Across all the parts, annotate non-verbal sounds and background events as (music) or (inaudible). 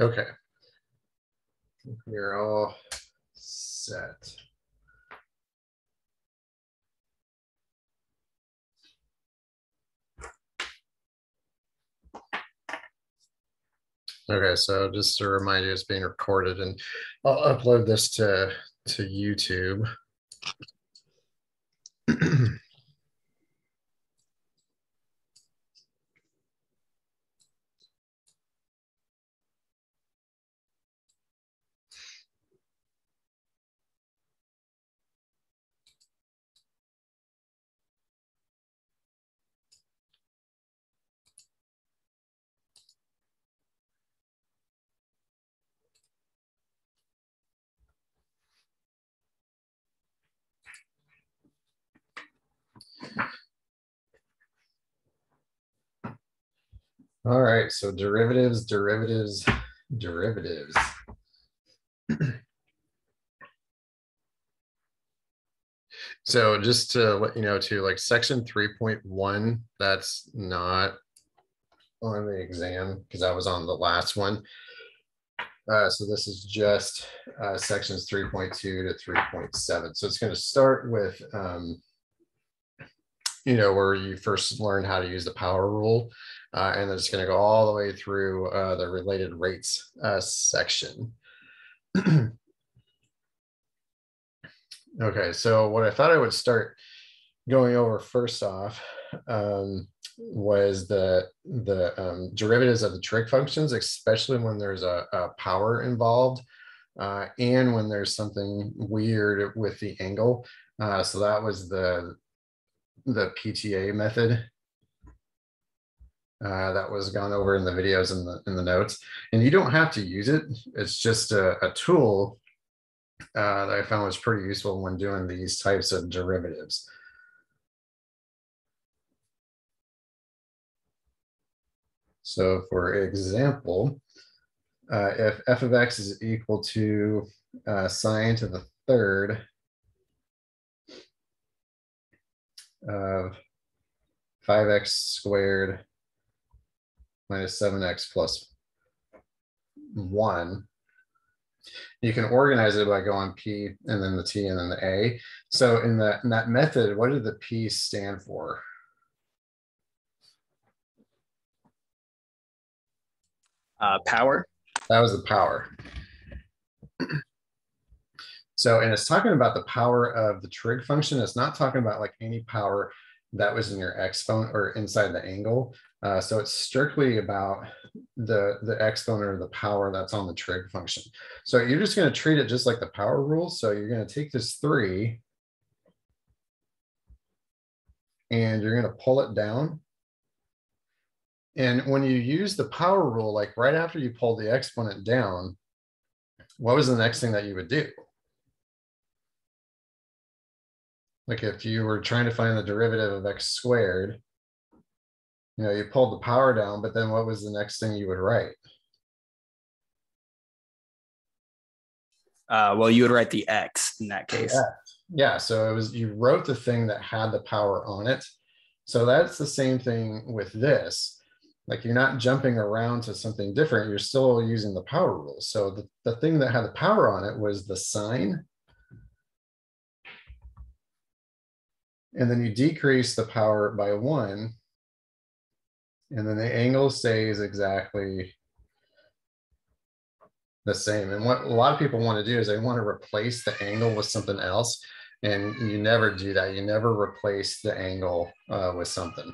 Okay. We're all set. Okay, so just to remind you, it's being recorded and I'll upload this to, to YouTube. (clears throat) All right, so derivatives, derivatives, derivatives. (clears throat) so just to let you know too, like section 3.1, that's not on the exam because I was on the last one. Uh, so this is just uh, sections 3.2 to 3.7. So it's going to start with, um, you know, where you first learn how to use the power rule. Uh, and it's going to go all the way through uh, the related rates uh, section. (clears throat) okay, so what I thought I would start going over first off um, was the the um, derivatives of the trig functions, especially when there's a, a power involved uh, and when there's something weird with the angle. Uh, so that was the the PTA method uh, that was gone over in the videos and the in the notes. And you don't have to use it. It's just a, a tool uh, that I found was pretty useful when doing these types of derivatives. So for example, uh, if f of x is equal to uh, sine to the third of 5x squared minus 7x plus 1. You can organize it by going P and then the T and then the A. So in, the, in that method, what did the P stand for? Uh, power. That was the power. (clears throat) so, and it's talking about the power of the trig function. It's not talking about like any power that was in your exponent or inside the angle. Uh, so it's strictly about the, the exponent or the power that's on the trig function. So you're just going to treat it just like the power rule. So you're going to take this three and you're going to pull it down. And when you use the power rule, like right after you pull the exponent down, what was the next thing that you would do? Like if you were trying to find the derivative of x squared, you know, you pulled the power down, but then what was the next thing you would write? Uh, well, you would write the x in that case. Yeah. yeah. So it was you wrote the thing that had the power on it. So that's the same thing with this. Like you're not jumping around to something different. You're still using the power rule. So the, the thing that had the power on it was the sine And then you decrease the power by one and then the angle stays exactly the same. And what a lot of people want to do is they want to replace the angle with something else. And you never do that. You never replace the angle uh, with something.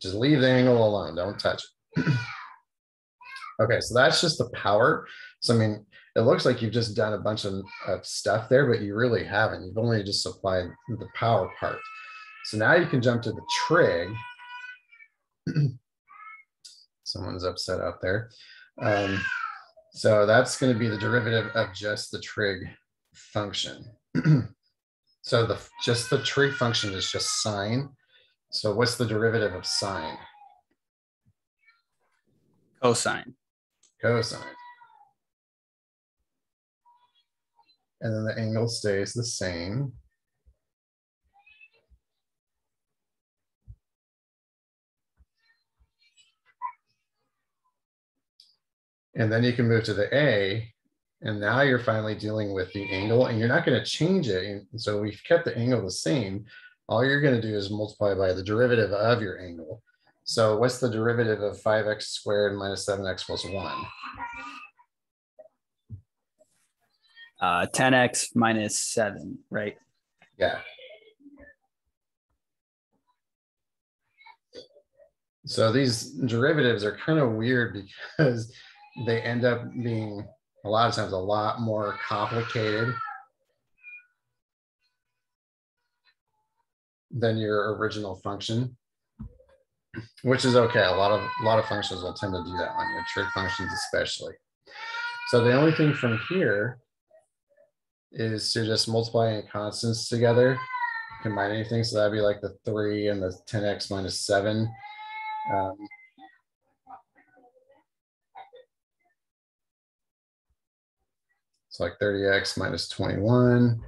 Just leave the angle alone. Don't touch it. (clears throat) okay, so that's just the power. So, I mean, it looks like you've just done a bunch of, of stuff there, but you really haven't. You've only just applied the power part. So now you can jump to the trig. (clears throat) someone's upset out there. Um, so that's going to be the derivative of just the trig function. (clears throat) so the just the trig function is just sine. So what's the derivative of sine? Cosine. Cosine. And then the angle stays the same. And then you can move to the A, and now you're finally dealing with the angle, and you're not going to change it. And so we've kept the angle the same. All you're going to do is multiply by the derivative of your angle. So what's the derivative of 5x squared minus 7x plus 1? Uh, 10x minus 7, right? Yeah. So these derivatives are kind of weird (laughs) because they end up being a lot of times a lot more complicated than your original function, which is okay. A lot of a lot of functions will tend to do that on your trig functions especially. So the only thing from here is to just multiply any constants together, combine anything. So that'd be like the three and the 10x minus seven. Um, it's like 30x minus 21.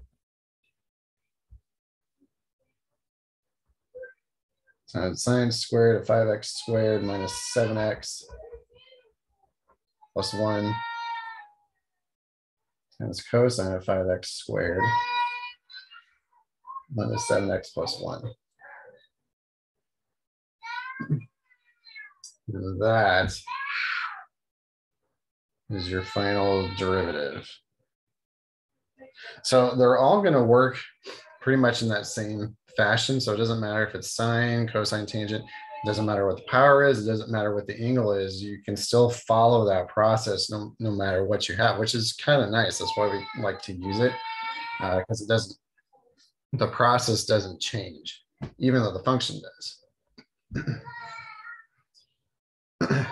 Times sine squared of 5x squared minus 7x plus 1 times cosine of 5x squared minus 7x plus 1. That is your final derivative. So they're all going to work pretty much in that same fashion. So it doesn't matter if it's sine, cosine, tangent, it doesn't matter what the power is, it doesn't matter what the angle is. You can still follow that process no, no matter what you have, which is kind of nice. That's why we like to use it because uh, it doesn't, the process doesn't change, even though the function does. (clears throat)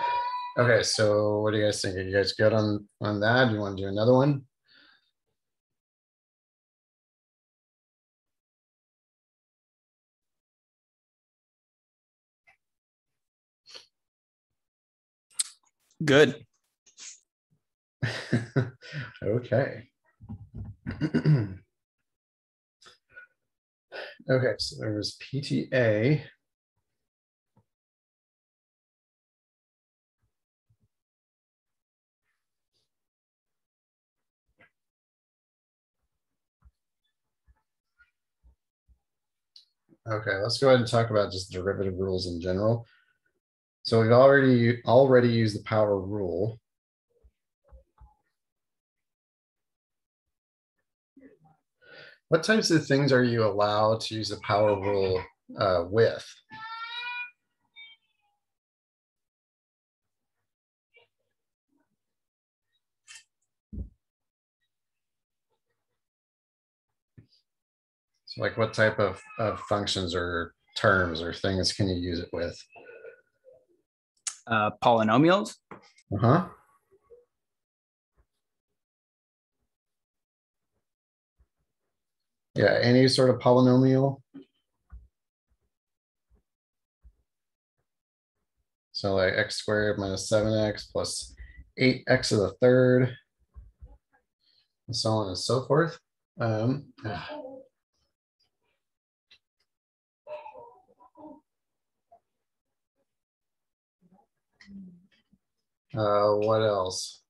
okay, so what do you guys think? Are you guys good on, on that? Do you want to do another one? Good. (laughs) okay. (clears throat) okay, so there was PTA. Okay, let's go ahead and talk about just derivative rules in general. So we've already already used the power rule. What types of things are you allowed to use the power rule uh, with? So like what type of, of functions or terms or things can you use it with? Uh, polynomials. Uh-huh. Yeah, any sort of polynomial. So like x squared minus 7x plus 8x to the third, and so on and so forth. Um, Uh, what else?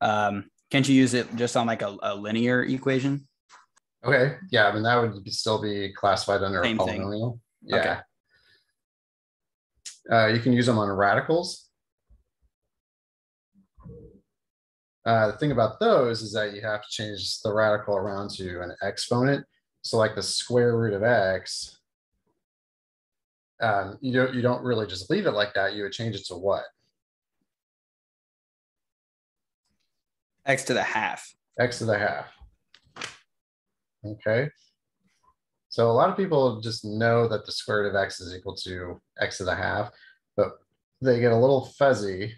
Um, can't you use it just on like a, a linear equation? Okay, yeah, I mean that would still be classified under Same a polynomial. Thing. Yeah. Okay. Uh, you can use them on radicals. Uh, the thing about those is that you have to change the radical around to an exponent. So like the square root of x, um, you don't you don't really just leave it like that. You would change it to what? X to the half. X to the half. Okay. So a lot of people just know that the square root of x is equal to x to the half, but they get a little fuzzy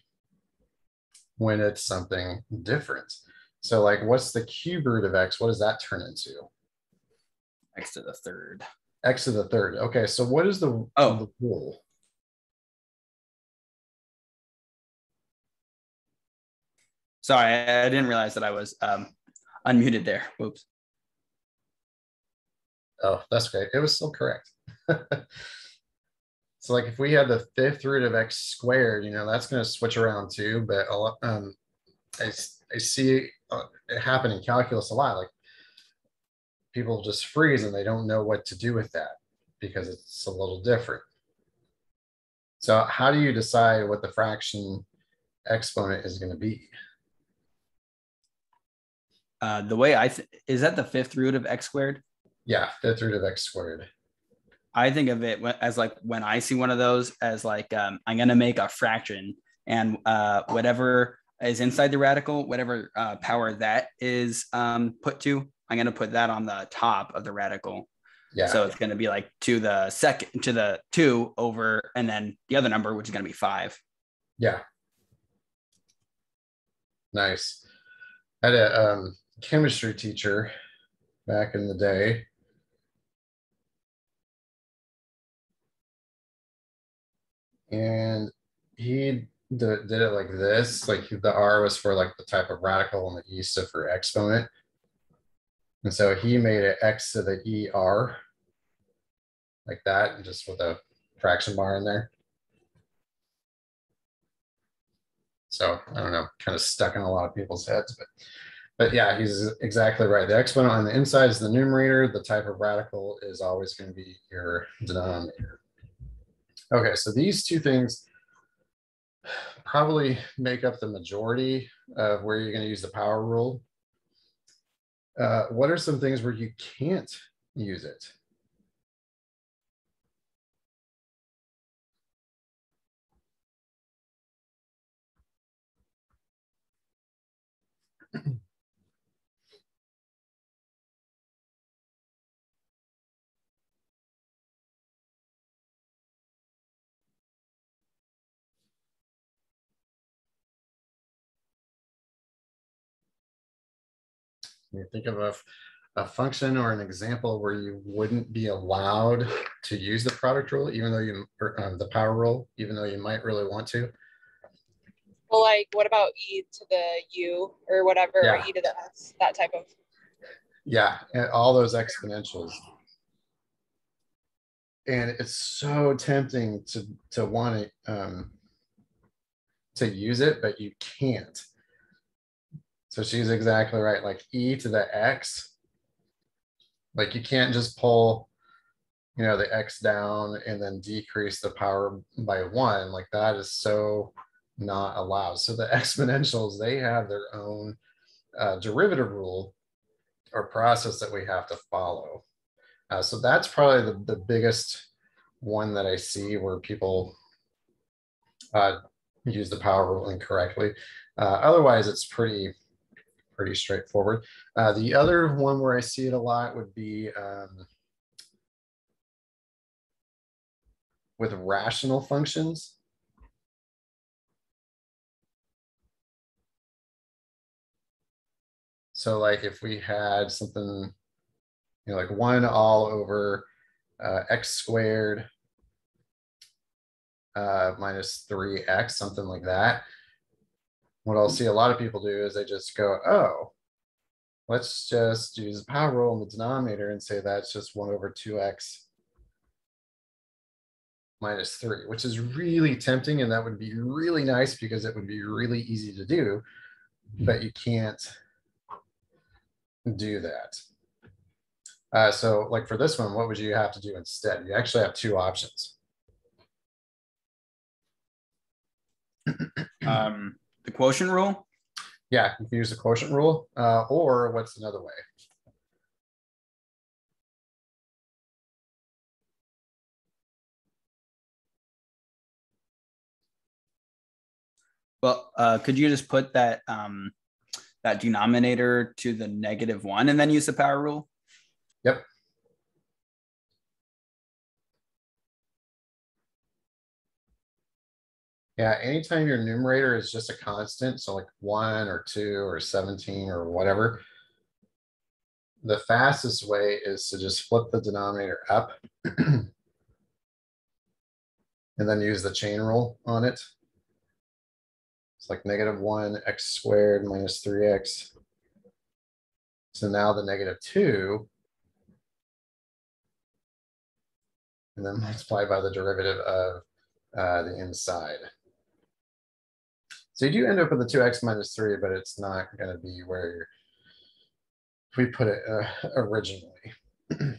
when it's something different. So like, what's the cube root of x? What does that turn into? X to the third. X to the third. Okay, so what is the, oh. the rule? Sorry, I didn't realize that I was um, unmuted there. Whoops. Oh, that's great. It was still correct. (laughs) so like if we had the fifth root of x squared, you know, that's going to switch around too. But a lot, um, I, I see uh, it happen in calculus a lot. Like people just freeze and they don't know what to do with that because it's a little different. So how do you decide what the fraction exponent is going to be? Uh, the way I th- is that the fifth root of x squared. Yeah, fifth root of x squared. I think of it as like when I see one of those as like um, I'm gonna make a fraction and uh, whatever is inside the radical, whatever uh, power that is um, put to, I'm gonna put that on the top of the radical. Yeah. So it's gonna be like to the second to the two over, and then the other number, which is gonna be five. Yeah. Nice. I had a um, chemistry teacher back in the day. And he did, did it like this, like the R was for like the type of radical and the E stood for exponent. And so he made it X to the ER like that, just with a fraction bar in there. So I don't know, kind of stuck in a lot of people's heads, but but yeah, he's exactly right. The exponent on the inside is the numerator. The type of radical is always going to be your denominator. Okay, so these two things probably make up the majority of where you're going to use the power rule. Uh, what are some things where you can't use it? You think of a, a function or an example where you wouldn't be allowed to use the product rule, even though you, or, um, the power rule, even though you might really want to? Well, like what about e to the u or whatever, Yeah. or e to the s, that type of. Yeah, and all those exponentials. And it's so tempting to to want to um, to use it, but you can't. So she's exactly right. Like e to the x, like you can't just pull, you know, the x down and then decrease the power by one. Like that is so not allowed. So the (laughs) exponentials, they have their own uh, derivative rule or process that we have to follow. Uh, so that's probably the, the biggest one that I see where people uh, use the power rule incorrectly. Uh, otherwise, it's pretty pretty straightforward. Uh, the other one where I see it a lot would be um, with rational functions. So like if we had something, you know, like one all over uh, x squared uh, minus 3x, something like that. What I'll see a lot of people do is they just go, oh, let's just use the power rule in the denominator and say that's just 1 over 2x minus 3, which is really tempting. And that would be really nice because it would be really easy to do, but you can't do that. Uh, so like for this one, what would you have to do instead? You actually have two options. Um, the quotient rule. Yeah, you can use the quotient rule, uh, or what's another way? Well, uh, could you just put that um, that denominator to the negative one and then use the power rule? Yep. Yeah, anytime your numerator is just a constant, so like one or two or 17 or whatever, the fastest way is to just flip the denominator up (clears throat) and then use the chain rule on it. It's like negative one x squared minus three x. So now the negative two and then multiply by the derivative of uh, the inside. So you do end up with a two x minus three, but it's not going to be where we put it uh, originally. (clears throat) okay,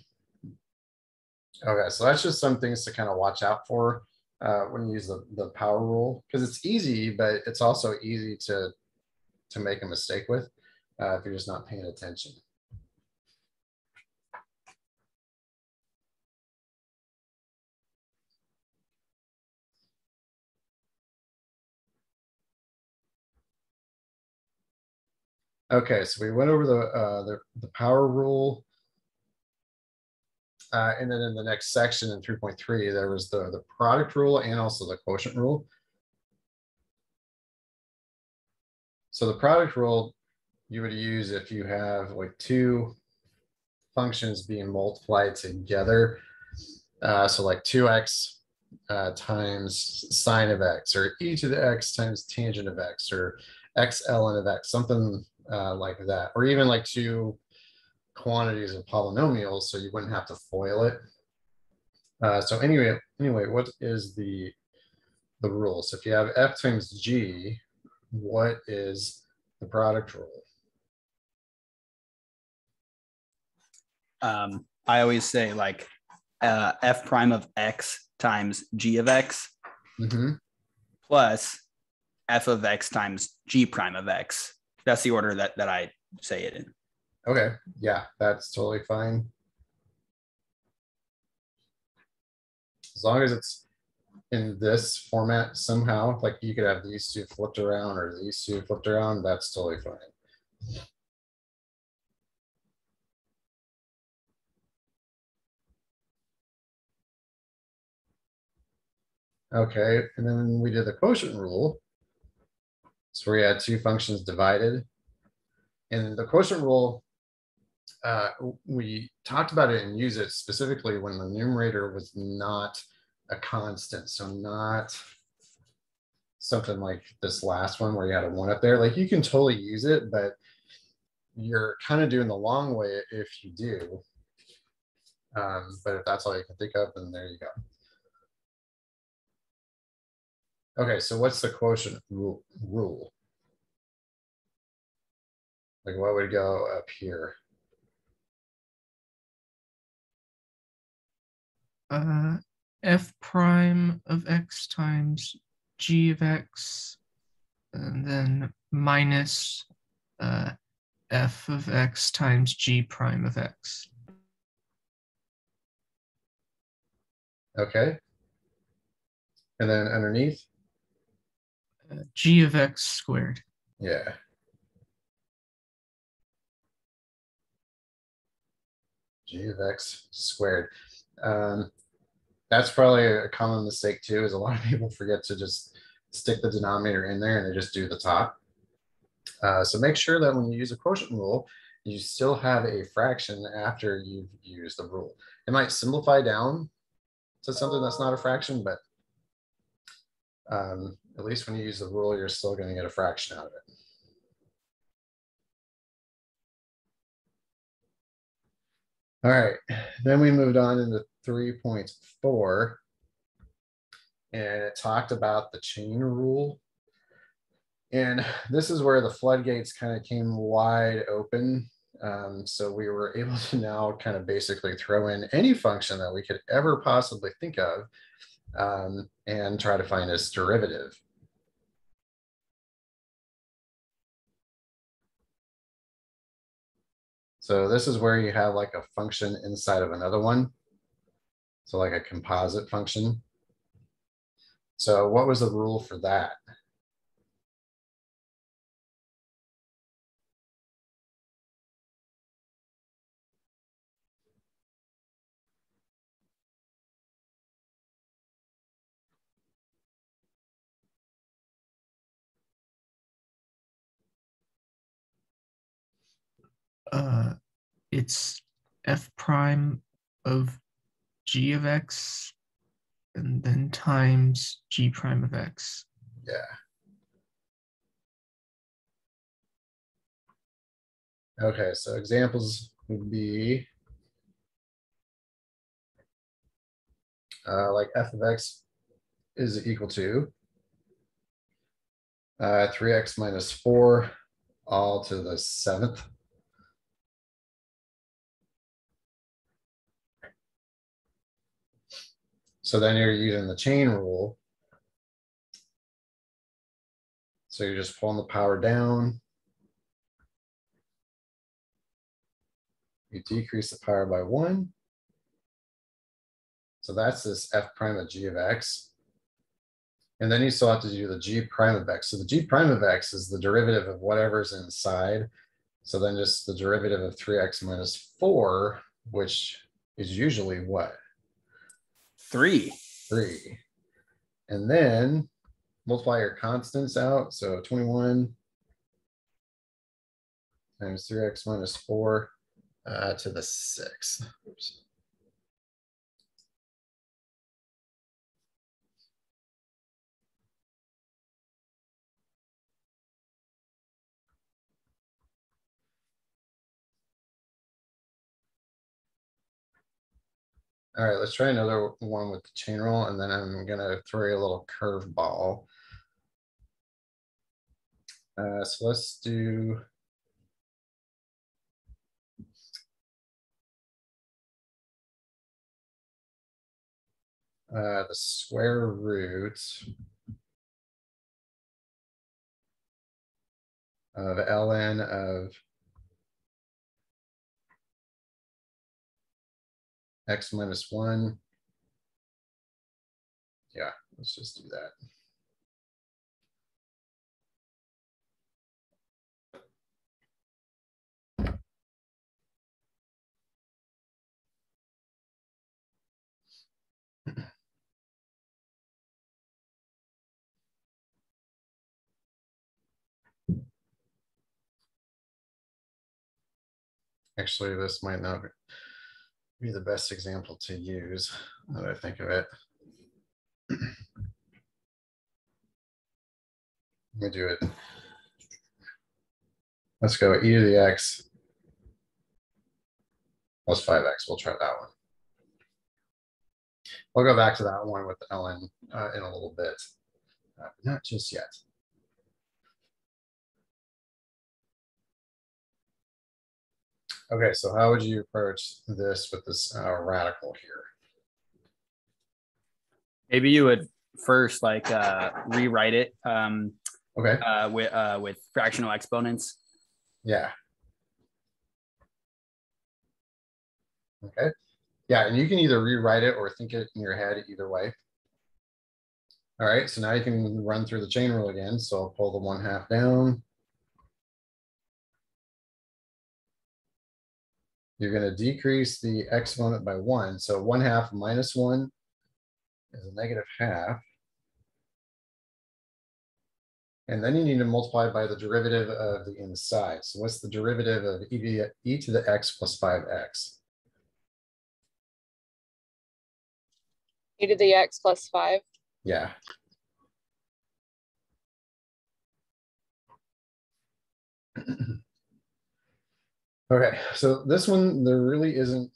so that's just some things to kind of watch out for uh, when you use the, the power rule because it's easy, but it's also easy to to make a mistake with uh, if you're just not paying attention. Okay, so we went over the uh, the, the power rule. Uh, and then in the next section in 3.3, there was the, the product rule and also the quotient rule. So the product rule you would use if you have like two functions being multiplied together. Uh, so like 2x uh, times sine of x or e to the x times tangent of x or x ln of x, something uh, like that, or even like two quantities of polynomials, so you wouldn't have to FOIL it. Uh, so anyway, anyway, what is the the rule? So if you have f times g, what is the product rule? Um, I always say like uh, f prime of x times g of x Mm -hmm. plus f of x times g prime of x that's the order that that I say it in. Okay, yeah, that's totally fine. As long as it's in this format somehow, like you could have these two flipped around or these two flipped around, that's totally fine. Okay, and then we did the quotient rule. So we had two functions divided. And the quotient rule, uh, we talked about it and use it specifically when the numerator was not a constant. So not something like this last one where you had a one up there. Like you can totally use it, but you're kind of doing the long way if you do. Um, but if that's all you can think of, then there you go. Okay, so what's the quotient rule? rule? Like what would go up here? Uh, f prime of x times g of x, and then minus uh, f of x times g prime of x. Okay. And then underneath? G of x squared. Yeah. g of x squared. Um, that's probably a common mistake too, is a lot of people forget to just stick the denominator in there and they just do the top. Uh, so make sure that when you use a quotient rule, you still have a fraction after you've used the rule. It might simplify down to something that's not a fraction, but um, at least when you use the rule, you're still going to get a fraction out of it. All right, then we moved on into 3.4 and it talked about the chain rule. And this is where the floodgates kind of came wide open. Um, so we were able to now kind of basically throw in any function that we could ever possibly think of um, and try to find its derivative. So this is where you have like a function inside of another one. So like a composite function. So what was the rule for that? Uh, it's f prime of g of x and then times g prime of x. Yeah. Okay, so examples would be uh, like f of x is equal to uh, 3x minus 4 all to the seventh. So then you're using the chain rule. So you're just pulling the power down. You decrease the power by one. So that's this f prime of g of x. And then you still have to do the g prime of x. So the g prime of x is the derivative of whatever's inside. So then just the derivative of 3x minus 4, which is usually what? Three. 3. And then multiply your constants out. So 21 times 3x minus 4 uh, to the 6. Oops. All right, let's try another one with the chain rule, and then I'm gonna throw you a little curveball. Uh, so let's do. Uh, the square root. Of ln of x minus one. Yeah, let's just do that. Actually, this might not be the best example to use that I think of it. Let me do it. Let's go e to the x plus 5x. We'll try that one. We'll go back to that one with ln uh, in a little bit. Uh, not just yet. Okay, so how would you approach this with this uh, radical here? Maybe you would first like uh, rewrite it um, Okay, uh, with uh, with fractional exponents. yeah. Okay, yeah, and you can either rewrite it or think it in your head either way. All right, so now you can run through the chain rule again. So I'll pull the one half down. You're gonna decrease the exponent by one, so one half minus one is a negative half. And then you need to multiply by the derivative of the inside. So what's the derivative of e to, the x plus five x? e to the x plus five. Yeah. (clears throat) Okay, so this one, there really isn't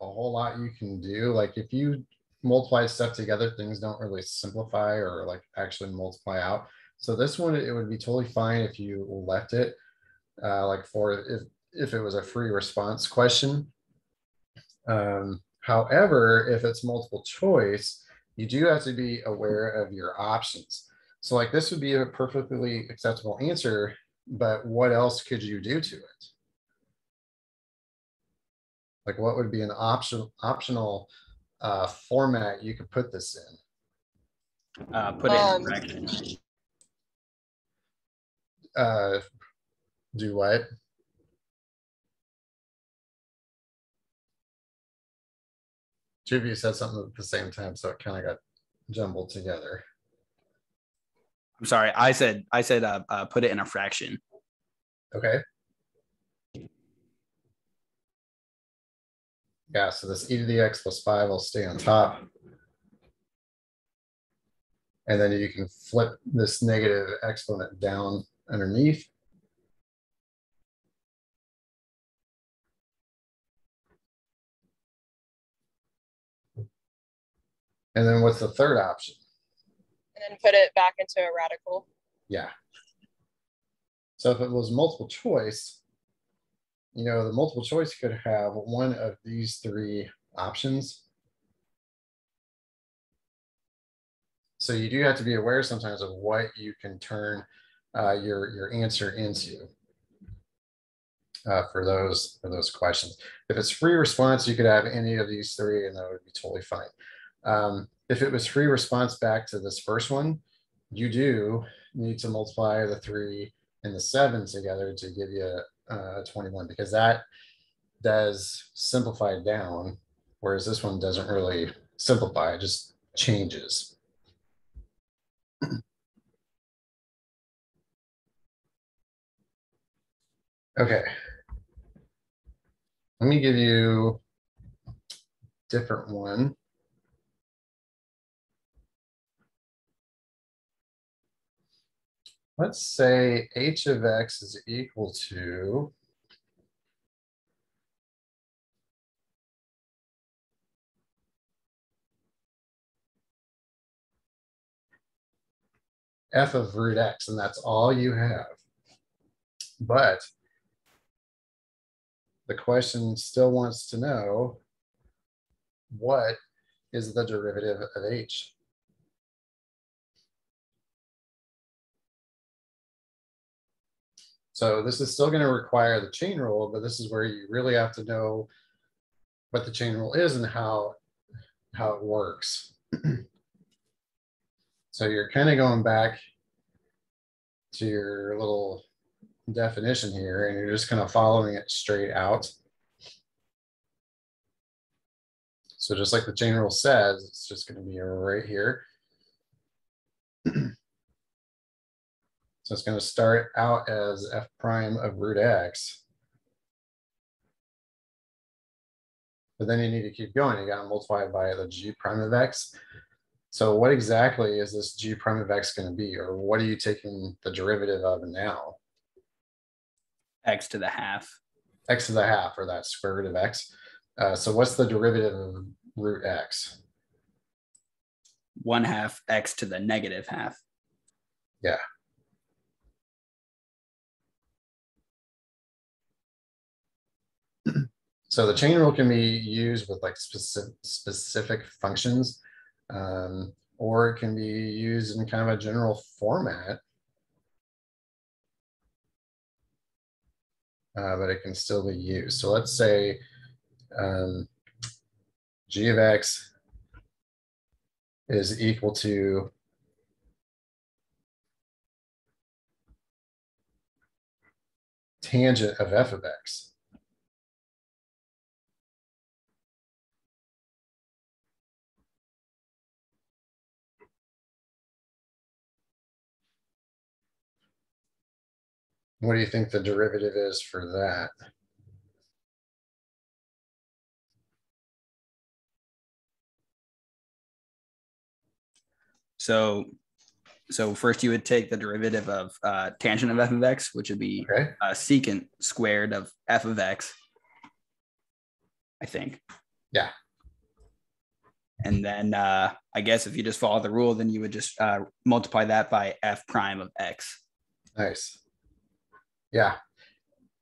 a whole lot you can do. Like if you multiply stuff together, things don't really simplify or like actually multiply out. So this one, it would be totally fine if you left it uh, like for if, if it was a free response question. Um, however, if it's multiple choice, you do have to be aware of your options. So like this would be a perfectly acceptable answer, but what else could you do to it? Like what would be an option optional uh, format you could put this in? Uh, put it in Um, fraction. Uh, do what? Two of you said something at the same time, so it kind of got jumbled together. I'm sorry. I said I said uh, uh, put it in a fraction. Okay. Yeah, so this e to the x plus five will stay on top. And then you can flip this negative exponent down underneath. And then what's the third option? And then put it back into a radical. Yeah. So if it was multiple choice, you know, the multiple choice could have one of these three options. So you do have to be aware sometimes of what you can turn uh, your, your answer into uh, for those for those questions. If it's free response, you could have any of these three and that would be totally fine. Um, if it was free response back to this first one, you do need to multiply the three and the seven together to give you uh, 21 because that does simplify down, whereas this one doesn't really simplify, it just changes. (clears throat) Okay. Let me give you a different one. Let's say h of x is equal to f of root x, and that's all you have. But the question still wants to know what is the derivative of h? So this is still going to require the chain rule, but this is where you really have to know what the chain rule is and how, how it works. (clears throat) so you're kind of going back to your little definition here and you're just kind of following it straight out. So just like the chain rule says, it's just going to be right here. (clears throat) So it's going to start out as f prime of root x. But then you need to keep going. You got to multiply it by the g prime of x. So what exactly is this g prime of x going to be? Or what are you taking the derivative of now? X to the half. X to the half, or that square root of x. Uh, so what's the derivative of root x? One half x to the negative half. Yeah. So the chain rule can be used with like specific specific functions, um, or it can be used in kind of a general format. Uh, but it can still be used. So let's say um, g of x is equal to tangent of f of x. What do you think the derivative is for that? So, so first you would take the derivative of uh, tangent of f of x, which would be Okay, uh, secant squared of f of x. I think. Yeah. And then uh, I guess if you just follow the rule, then you would just uh, multiply that by f prime of x. nice. Yeah,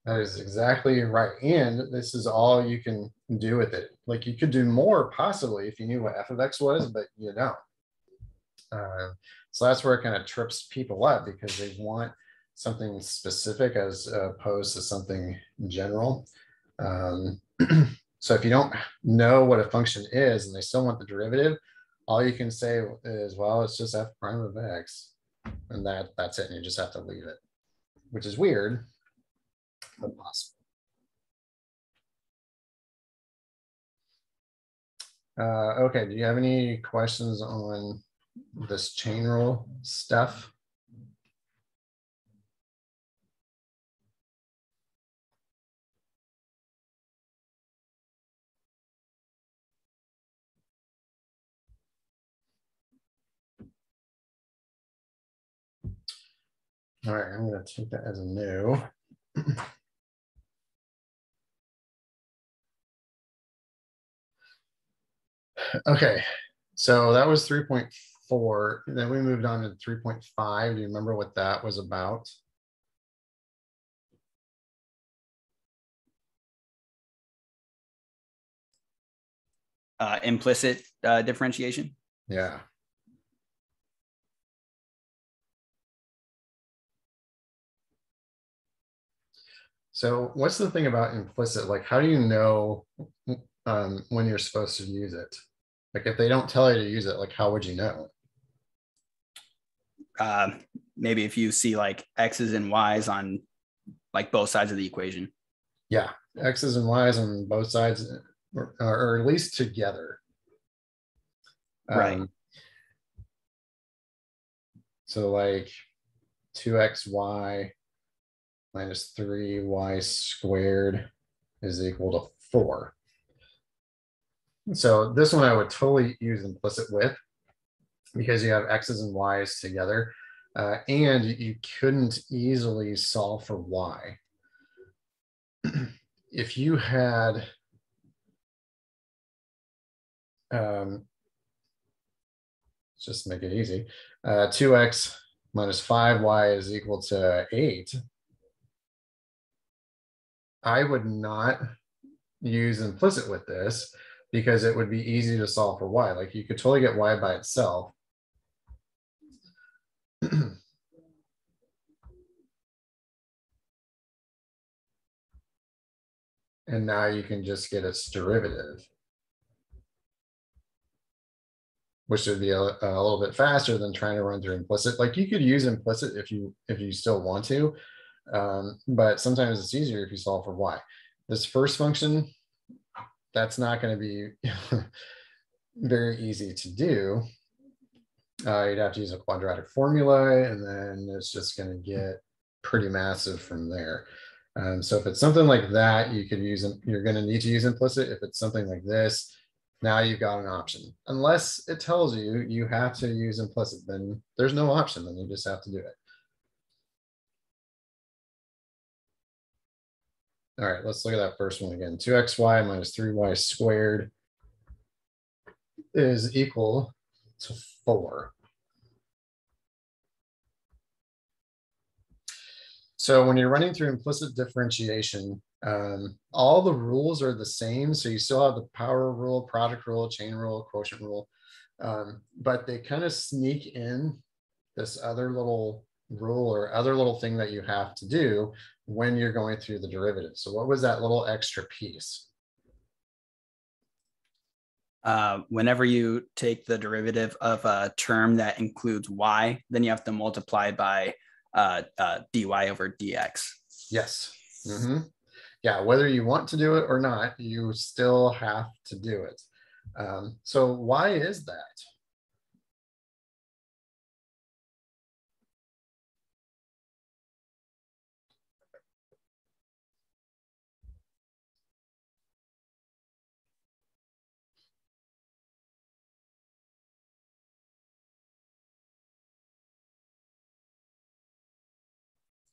that is exactly right. And this is all you can do with it. Like you could do more possibly if you knew what f of x was, but you don't. Uh, so that's where it kind of trips people up because they want something specific as opposed to something general. Um, (clears throat) so if you don't know what a function is and they still want the derivative, all you can say is, well, it's just f prime of x. And that that's it. And you just have to leave it, which is weird, but possible. Uh, okay, do you have any questions on this chain rule stuff? All right, I'm gonna take that as a no. (clears throat) Okay, So that was three point four. Then we moved on to three point five. Do you remember what that was about? Uh, implicit uh, differentiation. Yeah. So what's the thing about implicit? Like, how do you know um, when you're supposed to use it? Like, if they don't tell you to use it, like, how would you know? Uh, maybe if you see like x's and y's on like both sides of the equation. Yeah, x's and y's on both sides, or, or at least together. Right. Um, so like 2xy minus 3y squared is equal to 4. So this one I would totally use implicit with because you have x's and y's together. Uh, and you couldn't easily solve for y. (clears throat) if you had um, just make it easy. Uh, 2x minus 5y is equal to 8. I would not use implicit with this because it would be easy to solve for y. Like you could totally get y by itself. (clears throat) and now you can just get its derivative. Which would be a, a little bit faster than trying to run through implicit. Like you could use implicit if you if you still want to, um, but sometimes it's easier if you solve for y. This first function, that's not going to be (laughs) very easy to do. Uh, you'd have to use a quadratic formula, and then it's just going to get pretty massive from there. Um, so if it's something like that, you could use, you're going to need to use implicit. If it's something like this, now you've got an option. Unless it tells you you have to use implicit, then there's no option, then you just have to do it. All right, let's look at that first one again. 2xy minus 3y squared is equal to 4. So when you're running through implicit differentiation, um, all the rules are the same. So you still have the power rule, product rule, chain rule, quotient rule, um, but they kind of sneak in this other little rule or other little thing that you have to do when you're going through the derivative. So what was that little extra piece? Uh, whenever you take the derivative of a term that includes y, then you have to multiply by uh, uh, dy over dx. Yes. Mm -hmm. Yeah, whether you want to do it or not, you still have to do it. Um, so why is that?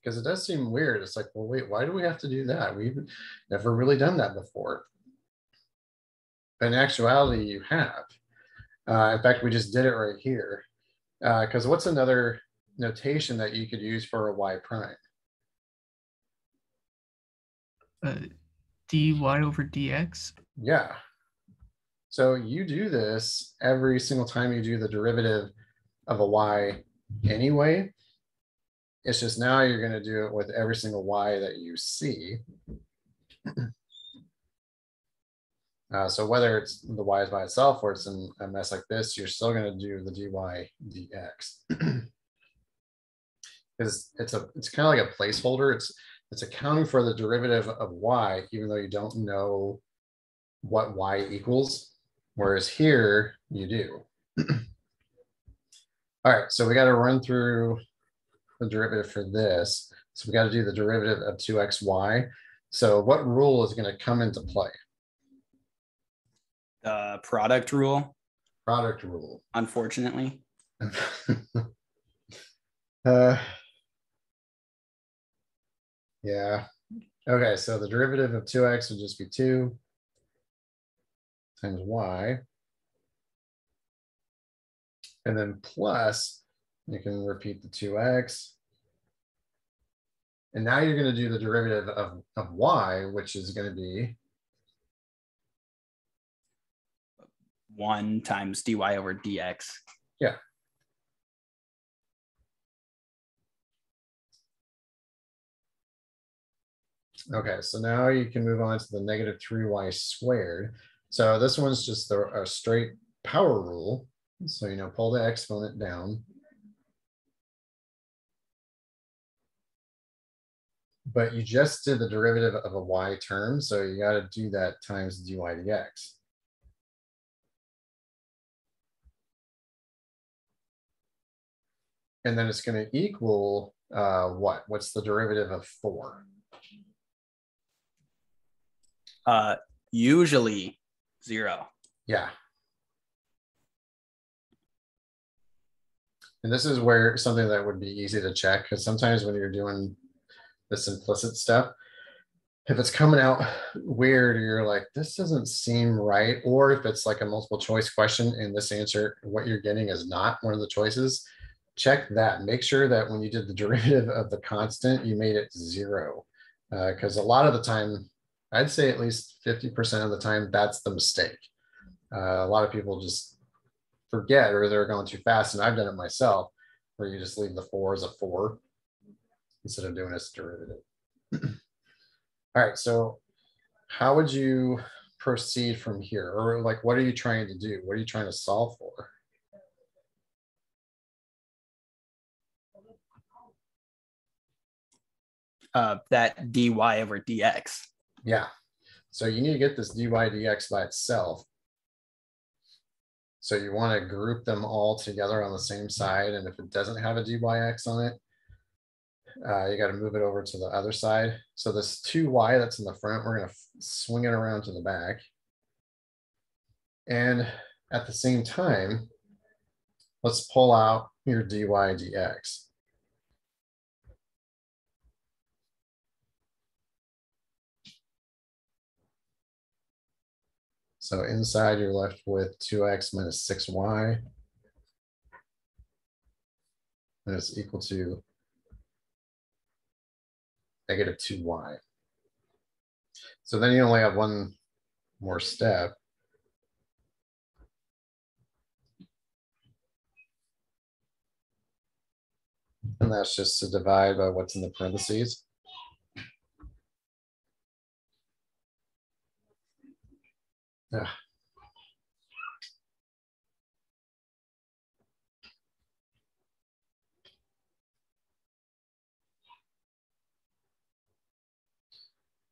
Because it does seem weird. It's like, well, wait, why do we have to do that? We've never really done that before. But in actuality, you have. Uh, in fact, we just did it right here. Because uh, what's another notation that you could use for a y prime? Uh, dy over dx. Yeah. So you do this every single time you do the derivative of a y anyway. It's just now you're going to do it with every single y that you see. (clears throat) Uh, so whether it's the y is by itself or it's in a mess like this, you're still going to do the dy dx. Because (clears throat) it's a it's kind of like a placeholder. It's it's accounting for the derivative of y, even though you don't know what y equals. Whereas here you do. (clears throat) All right, so we got to run through the derivative for this. So we got to do the derivative of 2xy. So what rule is going to come into play? The product rule. Product rule. Unfortunately. (laughs) uh, yeah. Okay, so the derivative of 2x would just be 2 times y And then plus, you can repeat the 2x. And now you're going to do the derivative of, of y, which is going to be one times dy over dx. Yeah. Okay, so now you can move on to the negative 3y squared. So this one's just a, a straight power rule. So, you know, pull the exponent down. But you just did the derivative of a y term, so you got to do that times dy dx. And then it's going to equal uh, what? What's the derivative of 4? Uh, usually zero. Yeah. And this is where something that would be easy to check because sometimes when you're doing this implicit stuff, if it's coming out weird, you're like, this doesn't seem right. Or if it's like a multiple choice question and this answer, what you're getting is not one of the choices, check that. Make sure that when you did the (laughs) derivative of the constant, you made it zero. Because uh, a lot of the time, I'd say at least 50% of the time, that's the mistake. Uh, a lot of people just forget or they're going too fast. And I've done it myself where you just leave the four as a four instead of doing a derivative. (clears throat) All right, so how would you proceed from here? Or like, what are you trying to do? What are you trying to solve for? Uh, that dy over dx. Yeah. So you need to get this dy dx by itself. So you want to group them all together on the same side. And if it doesn't have a dyx on it, uh, you got to move it over to the other side. So this 2y that's in the front, we're going to swing it around to the back. And at the same time, let's pull out your dy dx. So inside you're left with 2x minus 6y. And it's equal to negative 2y. So then you only have one more step. And that's just to divide by what's in the parentheses. Yeah.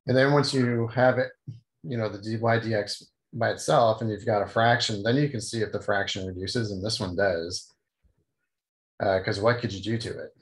And then once you have it, you know, the dy dx by itself and you've got a fraction, then you can see if the fraction reduces and this one does. Because uh, what could you do to it?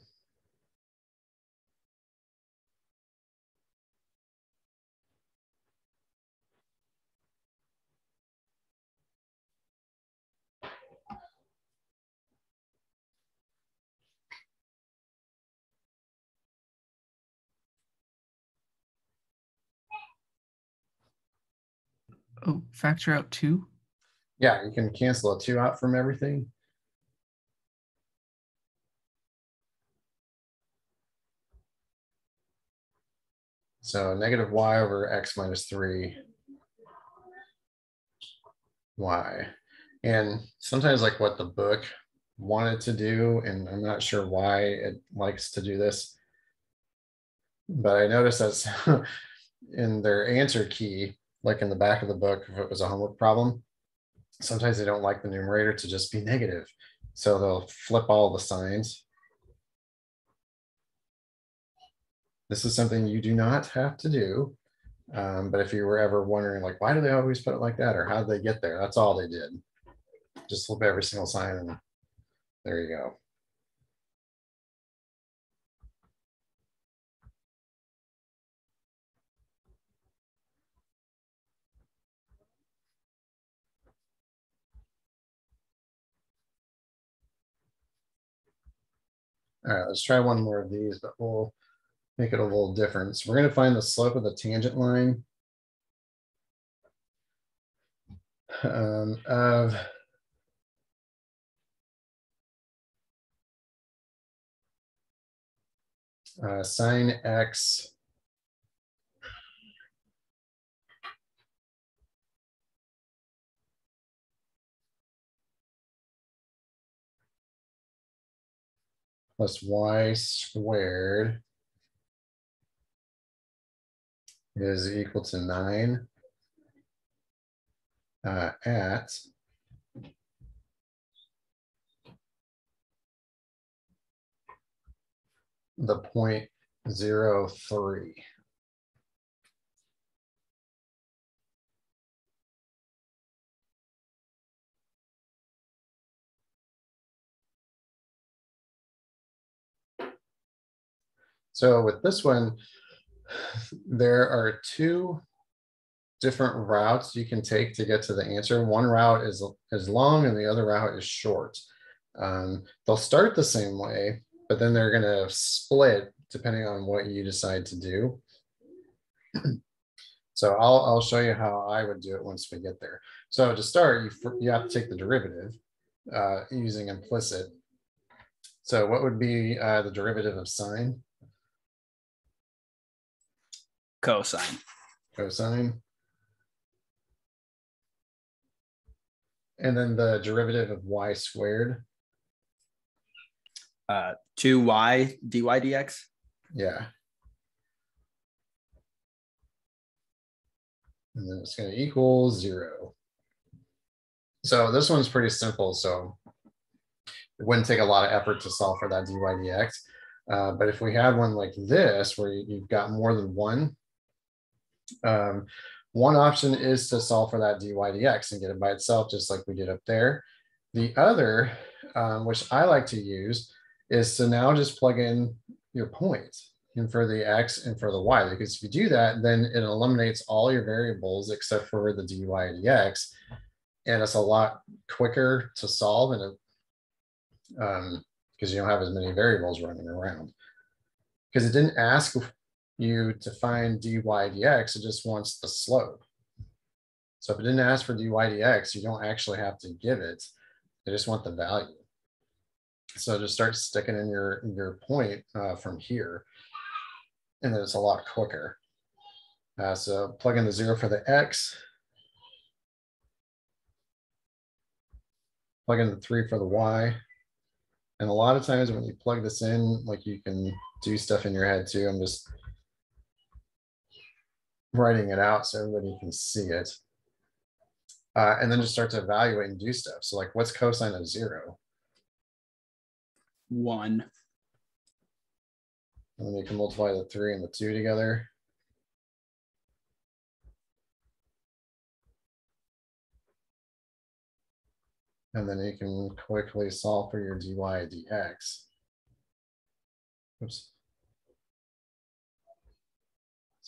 Oh, factor out two? Yeah, you can cancel a two out from everything. So negative y over x minus 3 y. And sometimes like what the book wanted to do, and I'm not sure why it likes to do this, but I noticed that's (laughs) in their answer key, like in the back of the book, if it was a homework problem, sometimes they don't like the numerator to just be negative. So they'll flip all the signs. This is something you do not have to do. Um, but if you were ever wondering, like, why do they always put it like that? Or how did they get there? That's all they did. Just flip every single sign and there you go. All right, let's try one more of these, but we'll make it a little different. So we're going to find the slope of the tangent line um, of uh, sine x plus y squared is equal to nine uh, at the point zero three. So with this one, there are two different routes you can take to get to the answer. One route is, is long and the other route is short. Um, they'll start the same way, but then they're going to split depending on what you decide to do. (clears throat) so I'll, I'll show you how I would do it once we get there. So to start, you, you have to take the derivative uh, using implicit. So what would be uh, the derivative of sine? Cosine. Cosine. And then the derivative of y squared. Uh, 2y dy dx. Yeah. And then it's going to equal zero. So this one's pretty simple. So it wouldn't take a lot of effort to solve for that dy dx. Uh, but if we had one like this, where you've got more than one, um, one option is to solve for that dy dx and get it by itself, just like we did up there. The other, um, which I like to use, is to now just plug in your and for the x and for the y. Because if you do that, then it eliminates all your variables except for the dy dx. And it's a lot quicker to solve and um, because you don't have as many variables running around. Because it didn't ask you to find dy dx, it just wants the slope. So if it didn't ask for dy dx, you don't actually have to give it. They just want the value. So just start sticking in your, your point uh, from here. And then it's a lot quicker. Uh, so plug in the zero for the X. Plug in the three for the Y. And a lot of times when you plug this in, like you can do stuff in your head too. I'm just writing it out so everybody can see it. Uh, and then just start to evaluate and do stuff. So like what's cosine of zero? One. And then you can multiply the three and the two together. And then you can quickly solve for your dy dx. Oops.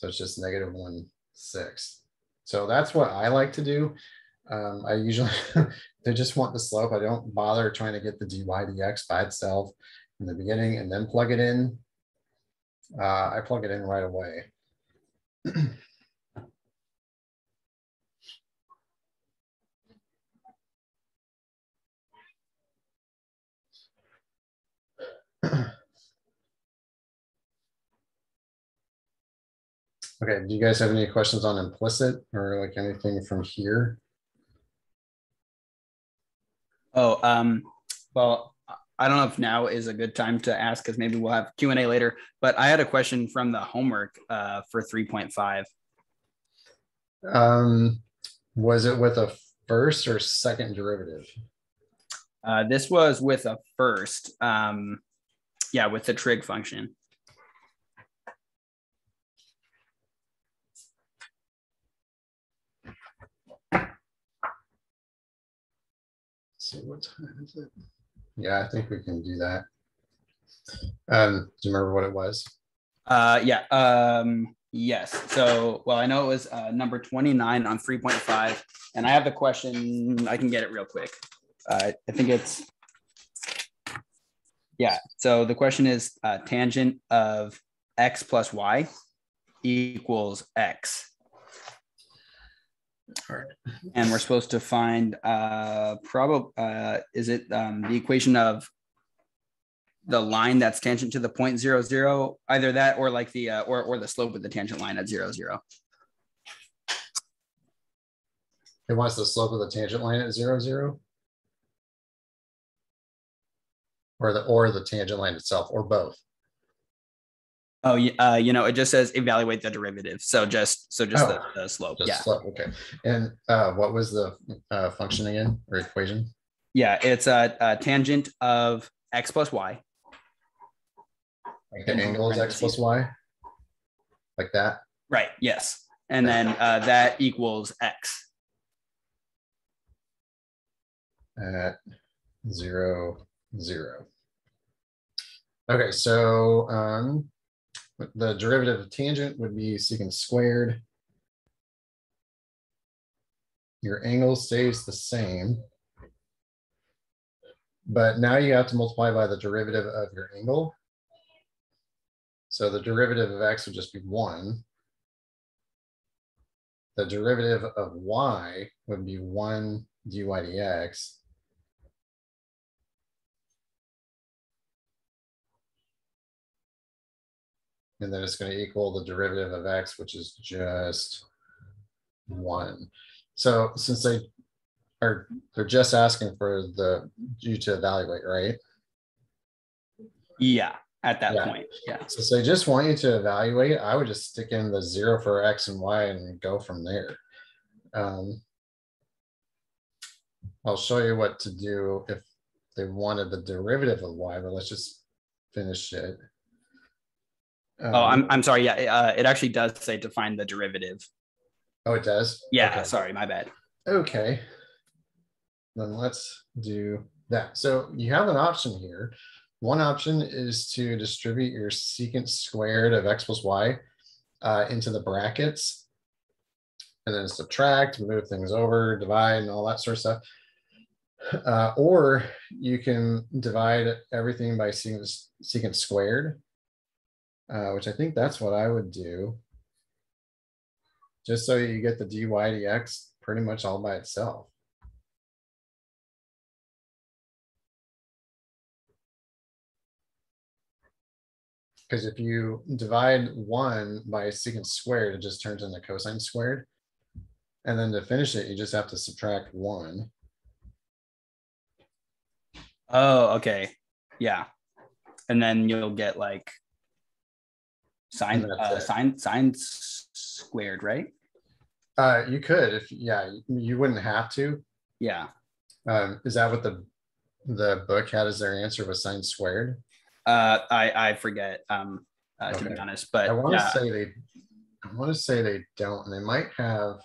So it's just negative one six. So that's what I like to do. Um, I usually, (laughs) they just want the slope. I don't bother trying to get the dy dx by itself in the beginning and then plug it in. Uh, I plug it in right away. (clears throat) Okay, do you guys have any questions on implicit or like anything from here? Oh, um, well, I don't know if now is a good time to ask because maybe we'll have Q and A later. But I had a question from the homework uh, for three point five. Um, was it with a first or second derivative? Uh, this was with a first. Um, yeah, with the trig function. See what time is it? Yeah, I think we can do that. Um, do you remember what it was? Uh, yeah. Um, yes. So, well, I know it was uh, number 29 on 3.5, and I have the question. I can get it real quick. Uh, I think it's, yeah. So the question is uh, tangent of x plus y equals x. All right. and we're supposed to find uh probably uh is it um the equation of the line that's tangent to the point zero zero, either that or like the uh, or or the slope of the tangent line at zero zero. It wants the slope of the tangent line at zero, zero? Or the, or the tangent line itself, or both? Oh, uh, you know, it just says evaluate the derivative. So just so just Oh, the, the slope. Just yeah. slope, okay. And uh, what was the uh, function again, or equation? Yeah, it's a, a tangent of x plus y. Like the And angle is x plus y? Like that? Right. Yes. And then uh, that equals x. at zero, zero. Okay, so um, the derivative of tangent would be secant squared. Your angle stays the same. But now you have to multiply by the derivative of your angle. So the derivative of x would just be one. The derivative of y would be one dy dx. And then it's going to equal the derivative of x, which is just one. So since they are, they're just asking for the, you to evaluate, right? Yeah. At that Yeah. point. Yeah. So they just want you to evaluate, I would just stick in the zero for x and y and go from there. Um, I'll show you what to do if they wanted the derivative of y, but let's just finish it. Oh, Um, I'm, I'm sorry. Yeah. Uh, it actually does say to find the derivative. Oh, it does? Yeah. Okay. Sorry. My bad. Okay. Then let's do that. So you have an option here. One option is to distribute your secant squared of x plus y uh, into the brackets. And then subtract, move things over, divide, and all that sort of stuff. Uh, or you can divide everything by secant, secant squared, uh, which I think that's what I would do. Just so you get the dy dx pretty much all by itself. Because if you divide one by secant squared, it just turns into cosine squared. And then to finish it, you just have to subtract one. Oh, okay. Yeah. And then you'll get like sine, uh, sine, sine squared, right? Uh, you could, if, yeah, you wouldn't have to. Yeah. Um, is that what the, the book had as their answer was sine squared? Uh, I, I forget, um, uh, to be honest, but I want to yeah. say they, I want to say they don't, and they might have.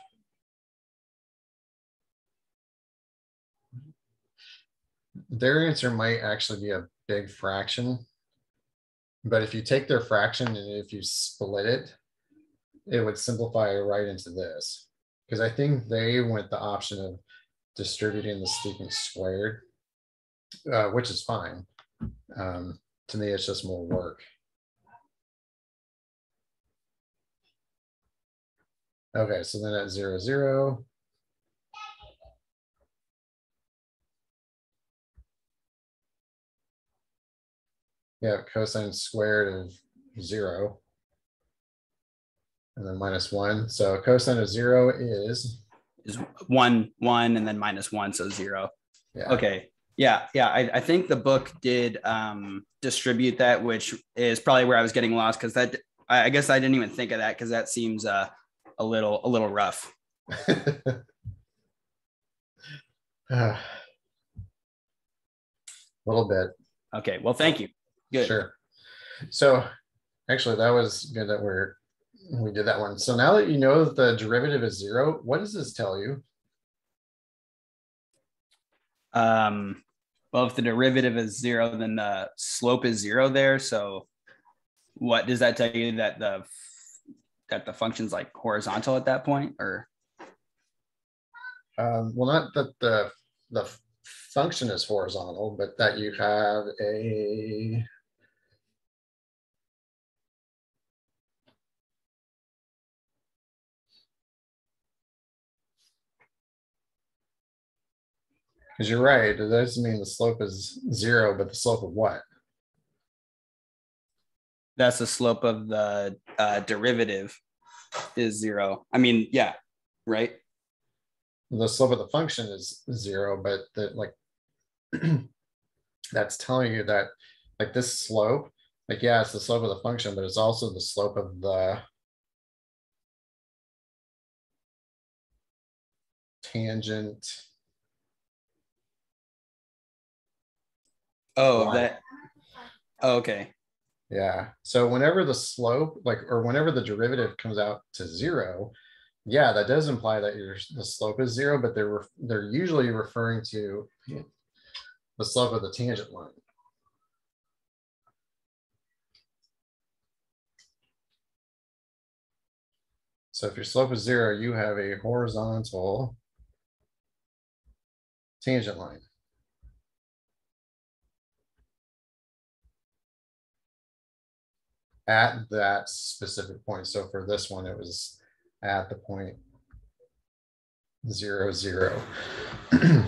Their answer might actually be a big fraction. But if you take their fraction and if you split it, it would simplify right into this. Because I think they went the option of distributing the secant squared, uh, which is fine. Um, to me, it's just more work. Okay, so then at zero, zero. Yeah, cosine squared of zero. And then minus one. So cosine of zero is, is one, one, and then minus one, so zero. yeah. Okay. Yeah, yeah. I, I think the book did um, distribute that, which is probably where I was getting lost because that I, I guess I didn't even think of that because that seems uh, a little a little rough. (sighs) (sighs) A Little bit. Okay. Well, thank you. Good. Sure. So actually, that was good that we're, we did that one. So now that you know that the derivative is zero, what does this tell you? Um, well, if the derivative is zero, then the slope is zero there. So, what does that tell you that the that the function's like horizontal at that point, or Um, well, not that the, the function is horizontal, but that you have a. Because you're right, it doesn't mean the slope is zero, but the slope of what? That's the slope of the uh, derivative is zero. I mean, yeah, right. The slope of the function is zero, but the like (clears throat) that's telling you that like this slope, like yeah, it's the slope of the function, but it's also the slope of the tangent. Oh, Line. that. Oh, okay. Yeah. So whenever the slope, like, or whenever the derivative comes out to zero, yeah, that does imply that your the slope is zero, but they're they're usually referring to the slope of the tangent line. So if your slope is zero, you have a horizontal tangent line. At that specific point. So for this one, it was at the point zero, zero. (clears throat)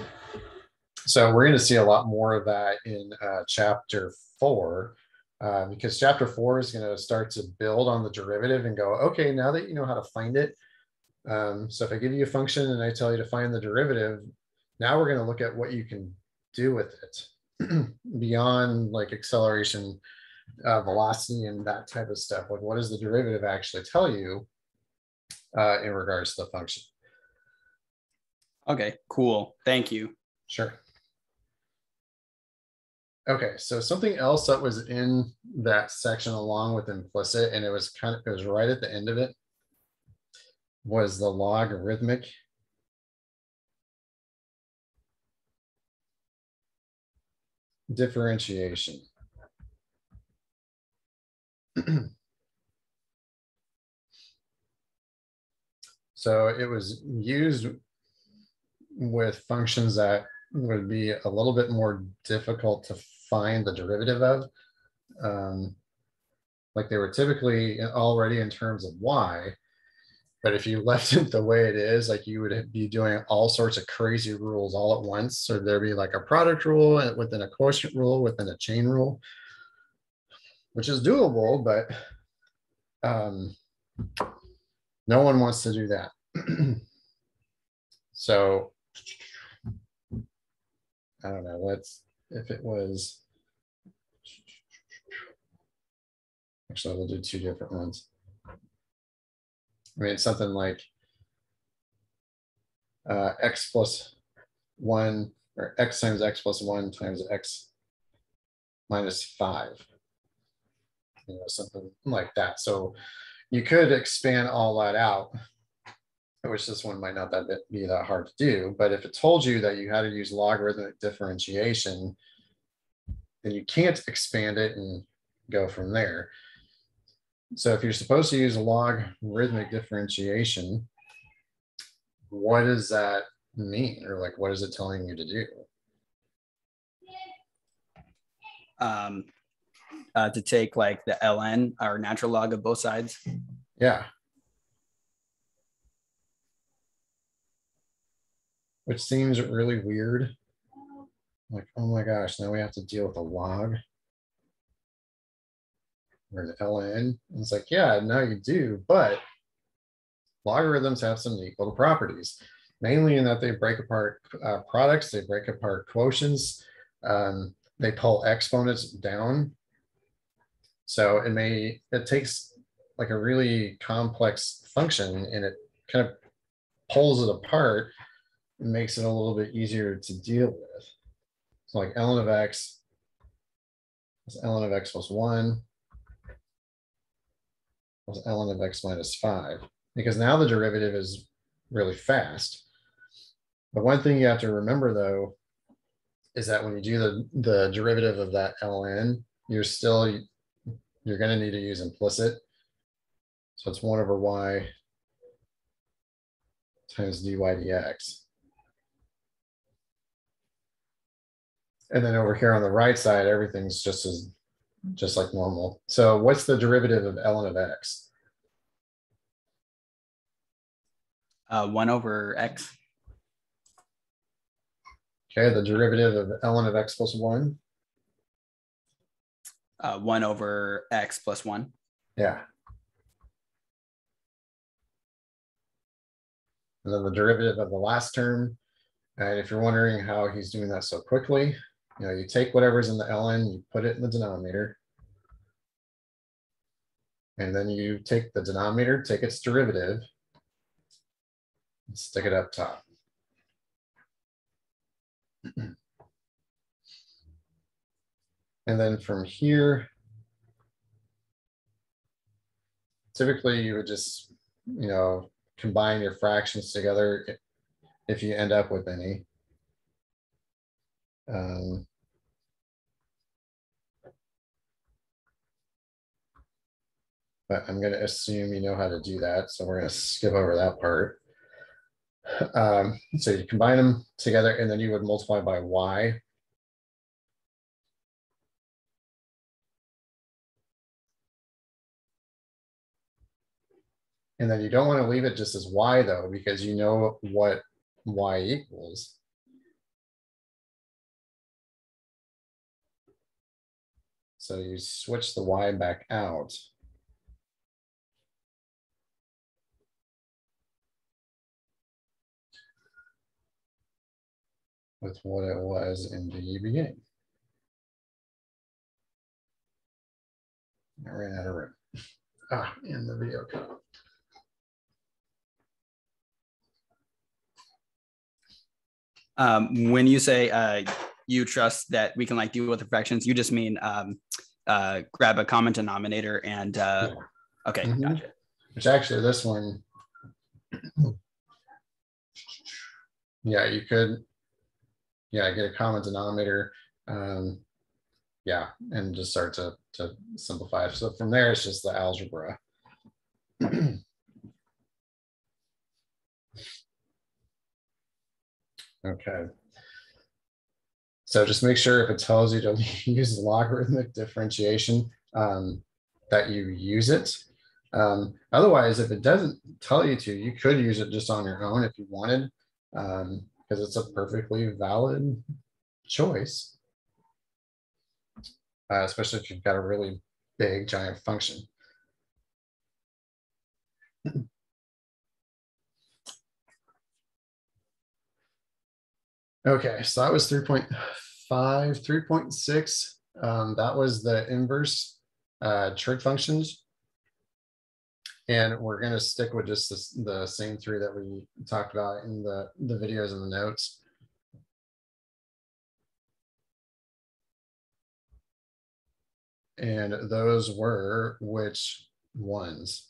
So we're going to see a lot more of that in uh, chapter four, uh, because chapter four is going to start to build on the derivative and go, okay, now that you know how to find it. Um, so if I give you a function and I tell you to find the derivative, now we're going to look at what you can do with it (clears throat) beyond like acceleration, uh, velocity, and that type of stuff. Like, what does the derivative actually tell you uh, in regards to the function? Okay, cool. Thank you. Sure. Okay, so something else that was in that section along with implicit, and it was kind of, it was right at the end of it, was the logarithmic. Differentiation. (clears throat) So it was used with functions that would be a little bit more difficult to find the derivative of. Um, like they were typically already in terms of y, but if you (laughs) left it the way it is, like you would be doing all sorts of crazy rules all at once. So there'd be like a product rule within a quotient rule within a chain rule, which is doable, but um, no one wants to do that. (clears throat) so I don't know, let's, if it was. Actually, we'll do two different ones. I mean, it's something like uh, x plus one or x times x plus one times x minus five. You know, something like that. So you could expand all that out which this one might not that be that hard to do. But if it told you that you had to use logarithmic differentiation, then you can't expand it and go from there. So if you're supposed to use logarithmic differentiation, what does that mean? Or like, what is it telling you to do? Um, uh, to take like the ln, our natural log of both sides. Yeah. which seems really weird. Like, oh my gosh, now we have to deal with a log or the ln. And it's like, yeah, now you do, but logarithms have some little properties, mainly in that they break apart uh, products, they break apart quotients, um, they pull exponents down. So it may, it takes like a really complex function and it kind of pulls it apart it makes it a little bit easier to deal with. So like ln of x is ln of x plus one plus ln of x minus five, because now the derivative is really fast. The one thing you have to remember though, is that when you do the, the derivative of that ln, you're still, you're gonna need to use implicit. So it's one over y times dy dx. And then over here on the right side, everything's just as just like normal. So what's the derivative of ln of x? Uh, one over x. Okay, the derivative of ln of x plus one. Uh, one over x plus one. Yeah. And then the derivative of the last term. And if you're wondering how he's doing that so quickly, you know, you take whatever's in the ln, you put it in the denominator. And then you take the denominator, take its derivative, and stick it up top. (clears throat) And then from here, typically you would just, you know, combine your fractions together if you end up with any. Um, But I'm gonna assume you know how to do that, so we're gonna skip over that part. Um, so you combine them together and then you would multiply by y. And then you don't want to leave it just as y though, because you know what y equals. So you switch the y back out. With what it was in the beginning. I ran out of room. Ah, in the video code. Um, when you say uh, you trust that we can like deal with fractions, you just mean um, uh, grab a common denominator and uh, okay, Mhm. gotcha. Which actually this one. Yeah, you could. Yeah, get a common denominator. Um, yeah, and just start to, to simplify. So from there, it's just the algebra. (clears throat) Okay. So just make sure if it tells you to (laughs) use logarithmic differentiation, um, that you use it. Um, otherwise, if it doesn't tell you to, you could use it just on your own if you wanted, um, because it's a perfectly valid choice. Uh, especially if you've got a really big giant function. (clears throat) Okay, so that was 3.5, 3.6. Um, that was the inverse uh, trig functions. And we're going to stick with just this, the same three that we talked about in the, the videos and the notes. And those were which ones?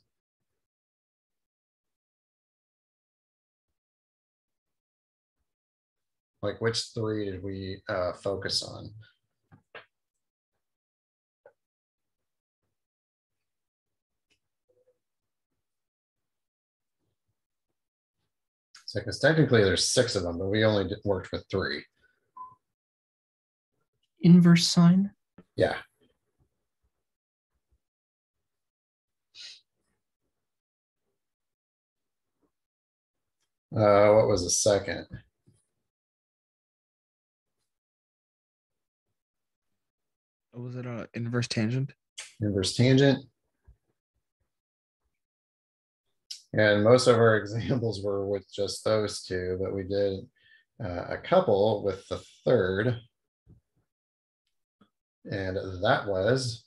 Like which three did we uh, focus on? So, because technically there's six of them, but we only did- worked with three. Inverse sine. Yeah. Uh, what was the second? Was it a inverse tangent? Inverse tangent. And most of our (laughs) examples were with just those two, but we did uh, a couple with the third. And that was,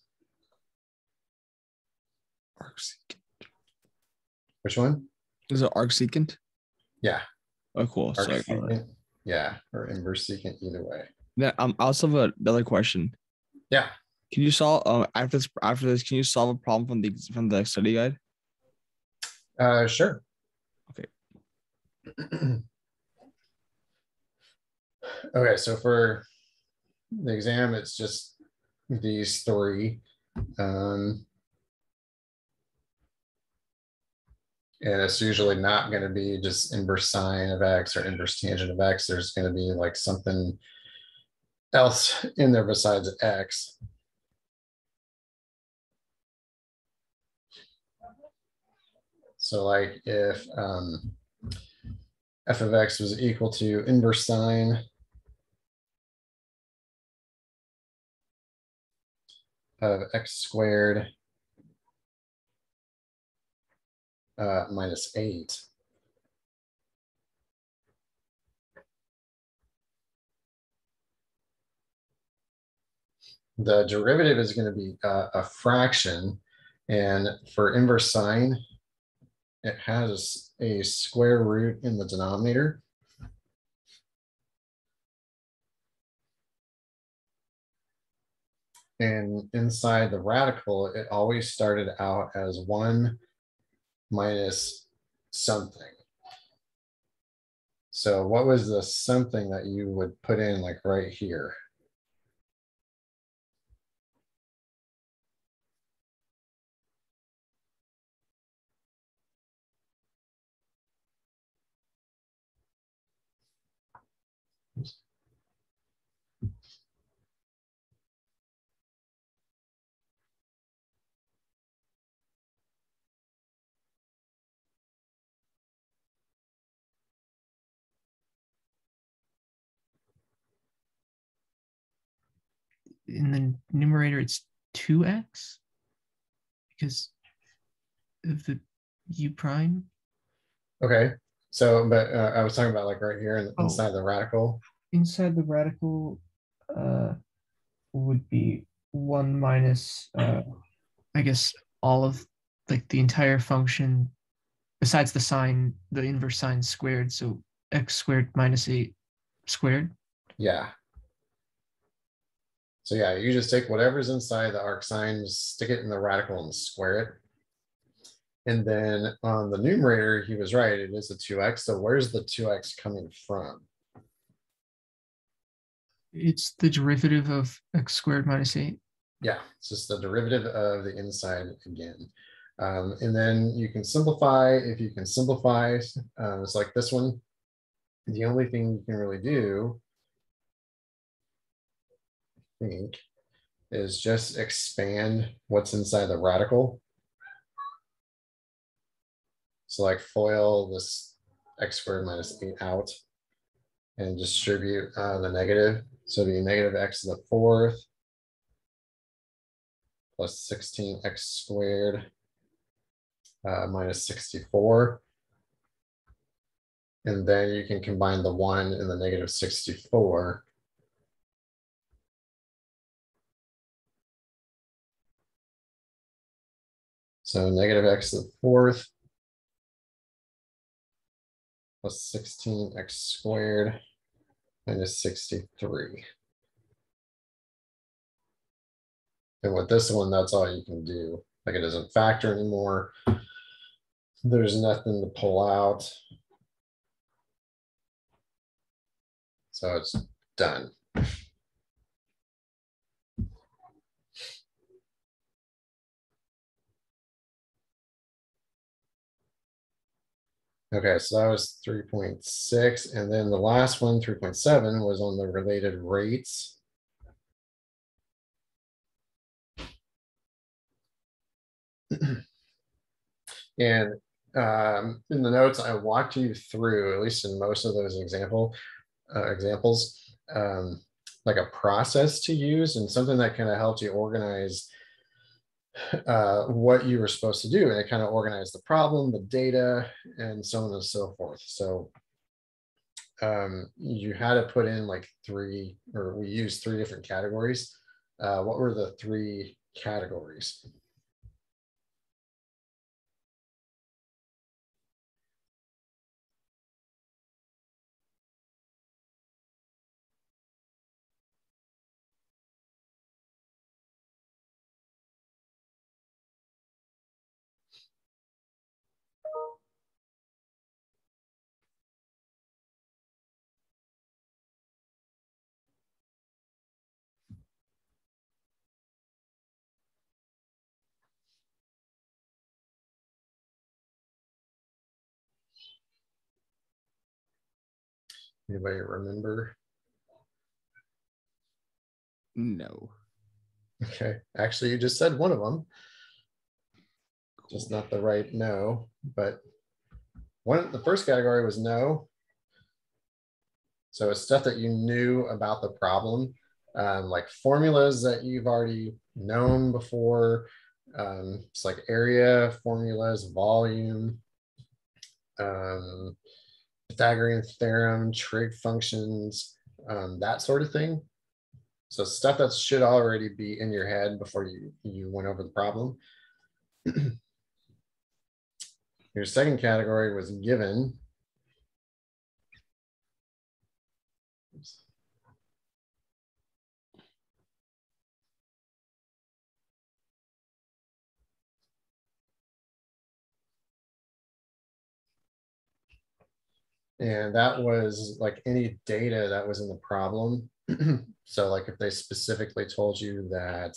Arcsecant. which one? Is it arcsecant? Yeah. Oh, cool. Arcsecant. Yeah, or inverse secant either way. Now, um, I also have another question. Yeah. Can you solve um after this after this? Can you solve a problem from the from the study guide? Uh, sure. Okay. (clears throat) Okay, so for the exam, it's just these three. Um, and it's usually not going to be just inverse sine of x or inverse tangent of x. There's going to be like something else in there besides x. So like if um, f of x was equal to inverse sine of x squared uh, minus eight. The derivative is going to be uh, a fraction. And for inverse sine, it has a square root in the denominator. And inside the radical, it always started out as one minus something. So what was the something that you would put in like right here? In the numerator it's 2x because of the u prime. Okay, so but uh, I was talking about like right here Oh. inside the radical. Inside the radical uh, would be 1 minus, uh, I guess, all of like the entire function besides the sine, the inverse sine squared. So x squared minus 8 squared. Yeah. So yeah, you just take whatever's inside the arc sine, stick it in the radical and square it. And then on the numerator, he was right, it is a two X. So where's the two X coming from? It's the derivative of x squared minus 8. Yeah, it's just the derivative of the inside again. Um, and then you can simplify, if you can simplify, uh, it's like this one. The only thing you can really do think, is just expand what's inside the radical. So like FOIL this x squared minus eight out and distribute uh, the negative. So it'd be negative x to the fourth plus sixteen x squared uh, minus sixty-four. And then you can combine the one and the negative sixty-four. So negative x to the fourth plus sixteen x squared minus sixty-three. And with this one, that's all you can do. Like it doesn't factor anymore. There's nothing to pull out. So it's done. Okay, so that was three point six, and then the last one, three point seven, was on the related rates. (clears throat) And um, in the notes, I walked you through, at least in most of those example uh, examples, um, like a process to use and something that kind of helped you organize uh, what you were supposed to do. And it kind of organized the problem, the data, and so on and so forth. So um, you had to put in like three, or we used three different categories. Uh, what were the three categories? Anybody remember? No. Okay, actually, you just said one of them, just not the right no, but one, the first category was no. So it's stuff that you knew about the problem, um, like formulas that you've already known before. Um, it's like area, formulas, volume, um, Pythagorean theorem, trig functions, um, that sort of thing. So stuff that should already be in your head before you, you went over the problem. (clears throat) your second category was given. And that was like any data that was in the problem. (clears throat) so like if they specifically told you that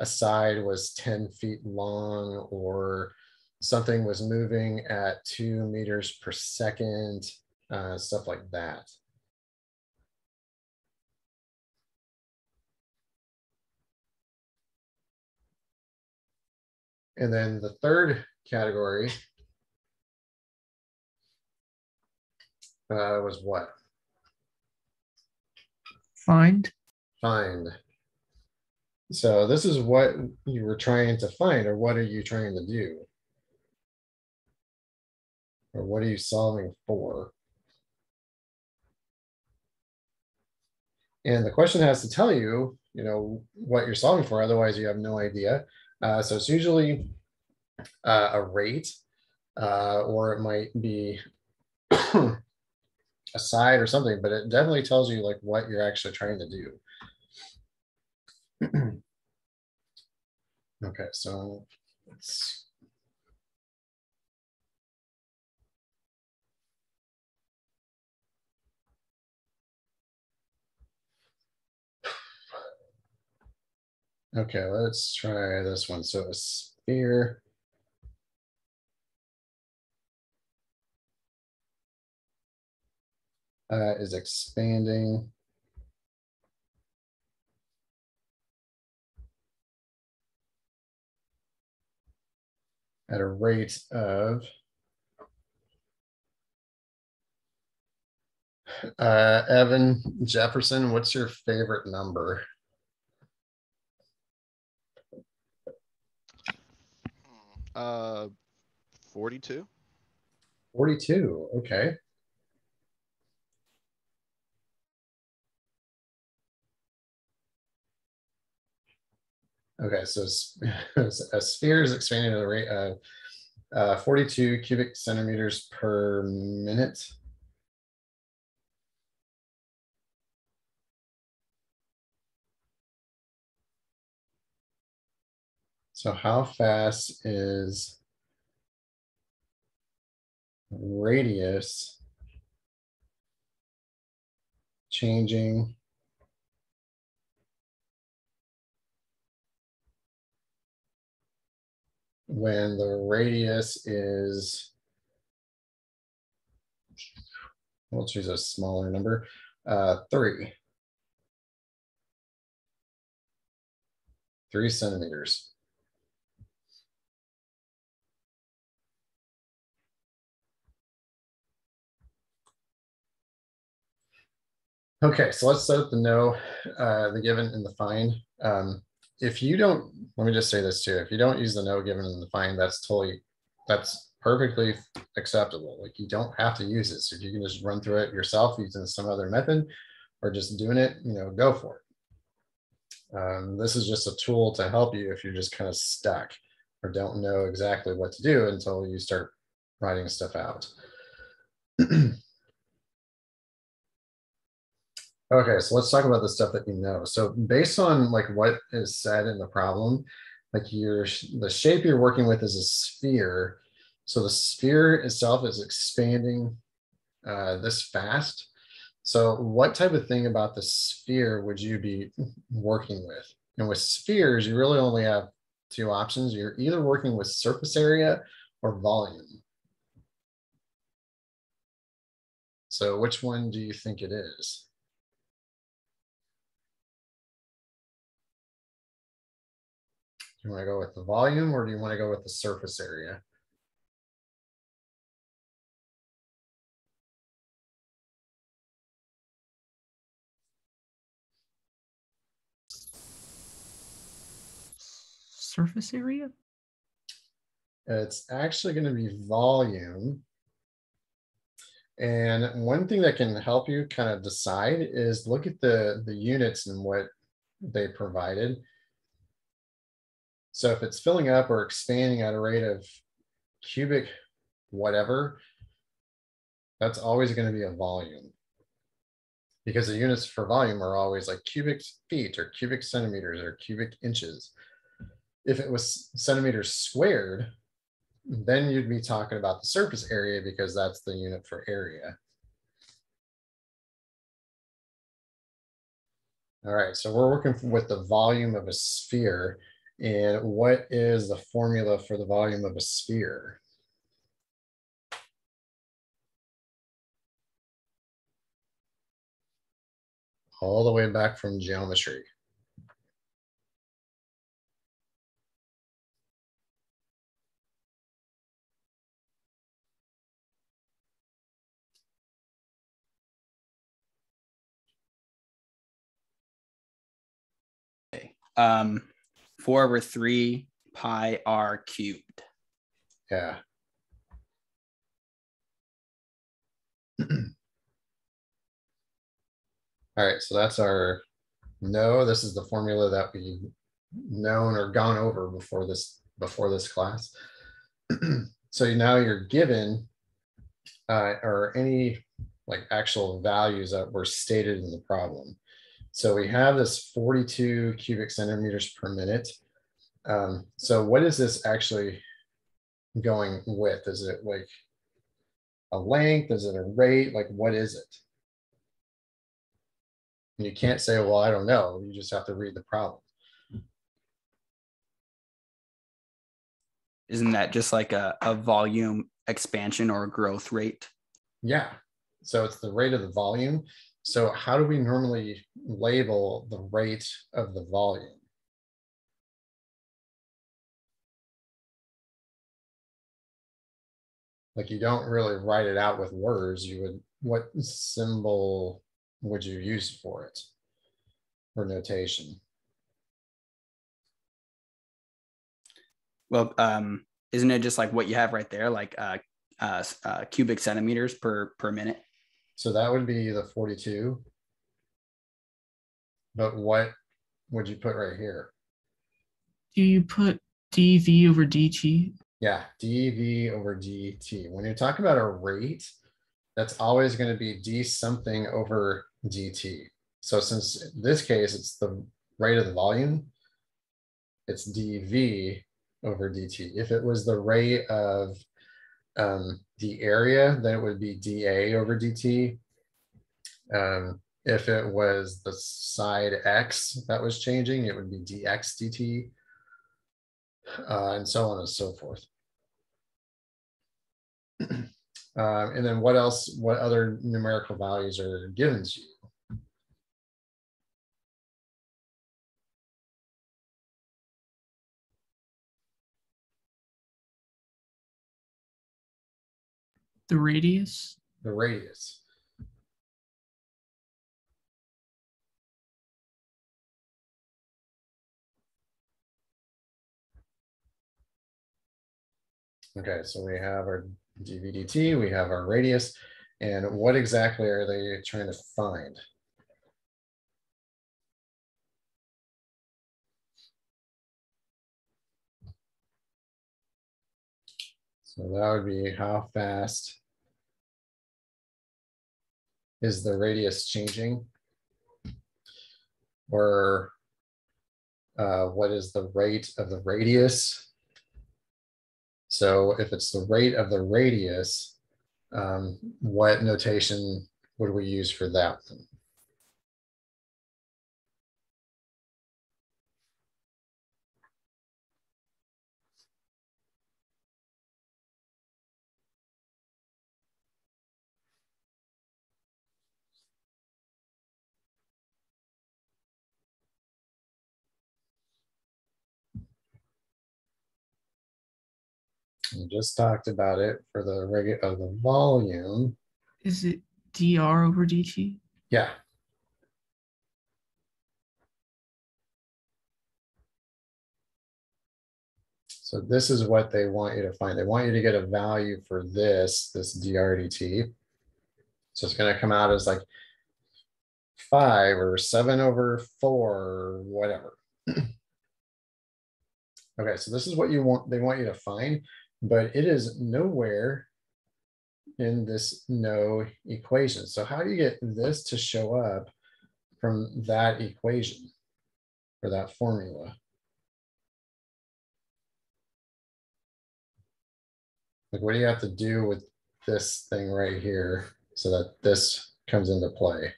a side was 10 feet long or something was moving at two meters per second, uh, stuff like that. And then the third category uh, was what? Find. Find. So this is what you were trying to find, or what are you trying to do? Or what are you solving for? And the question has to tell you, you know, what you're solving for, otherwise you have no idea. Uh, so it's usually uh, a rate, uh, or it might be (clears throat) a side or something, but it definitely tells you like what you're actually trying to do. (clears throat) okay, so let's (sighs) Okay, let's try this one. So a sphere. Uh, is expanding. At a rate of uh, Evan Jefferson, what's your favorite number? Uh, 42. 42. Okay. Okay, so (laughs) a sphere is expanding at a rate of uh, 42 cubic centimeters per minute. So how fast is radius changing when the radius is, we'll choose a smaller number, uh, three. Three centimeters. Okay, so let's set up the know, uh, the given and the find. Um, if you don't, let me just say this too. If you don't use the know given and the find, that's totally, that's perfectly acceptable. Like you don't have to use it. So if you can just run through it yourself using some other method or just doing it, you know, go for it. Um, this is just a tool to help you if you're just kind of stuck or don't know exactly what to do until you start writing stuff out. (clears throat) Okay, so let's talk about the stuff that you know. So based on like what is said in the problem, like your the shape you're working with is a sphere. So the sphere itself is expanding uh, this fast. So what type of thing about the sphere would you be working with? And with spheres, you really only have two options. You're either working with surface area or volume. So which one do you think it is? You want to go with the volume or do you want to go with the surface area? surface area? It's actually going to be volume. And one thing that can help you kind of decide is look at the, the units and what they provided. So if it's filling up or expanding at a rate of cubic whatever, that's always going to be a volume. Because the units for volume are always like cubic feet or cubic centimeters or cubic inches. If it was centimeters squared, then you'd be talking about the surface area because that's the unit for area. All right, so we're working with the volume of a sphere. And what is the formula for the volume of a sphere? All the way back from geometry. Um, four over three pi r cubed. Yeah. (clears throat) All right, so that's our no. This is the formula that we known or gone over before this before this class. (clears throat) so now you're given uh, or any like actual values that were stated in the problem. So we have this 42 cubic centimeters per minute. Um, so what is this actually going with? Is it like a length? Is it a rate? Like what is it? And you can't say, well, I don't know. You just have to read the problem. Isn't that just like a, a volume expansion or growth rate? Yeah. So it's the rate of the volume. So how do we normally label the rate of the volume? Like you don't really write it out with words. You would, what symbol would you use for it? For notation? Well, um, isn't it just like what you have right there, like uh, uh, uh, cubic centimeters per per minute? So that would be the 42. But what would you put right here? Do you put dv over dt? Yeah, dv over dt. When you're talking about a rate, that's always going to be d something over dt. So since in this case, it's the rate of the volume, it's dv over dt. If it was the rate of um, the area, then it would be dA over dt. Um, if it was the side x that was changing, it would be dx dt, uh, and so on and so forth. (clears throat) um, and then what else, what other numerical values are given to you? The radius? The radius. Okay, so we have our dVdt, we have our radius, and what exactly are they trying to find? So that would be how fast is the radius changing? Or uh, what is the rate of the radius? So if it's the rate of the radius, um, what notation would we use for that one? We just talked about it for the rate of uh, the volume. Is it dr over dt? Yeah. So this is what they want you to find. They want you to get a value for this, this DRDT. So it's going to come out as like five or seven over four or whatever. (clears throat) okay, so this is what you want, they want you to find, but it is nowhere in this no equation. So how do you get this to show up from that equation or that formula? Like, what do you have to do with this thing right here so that this comes into play?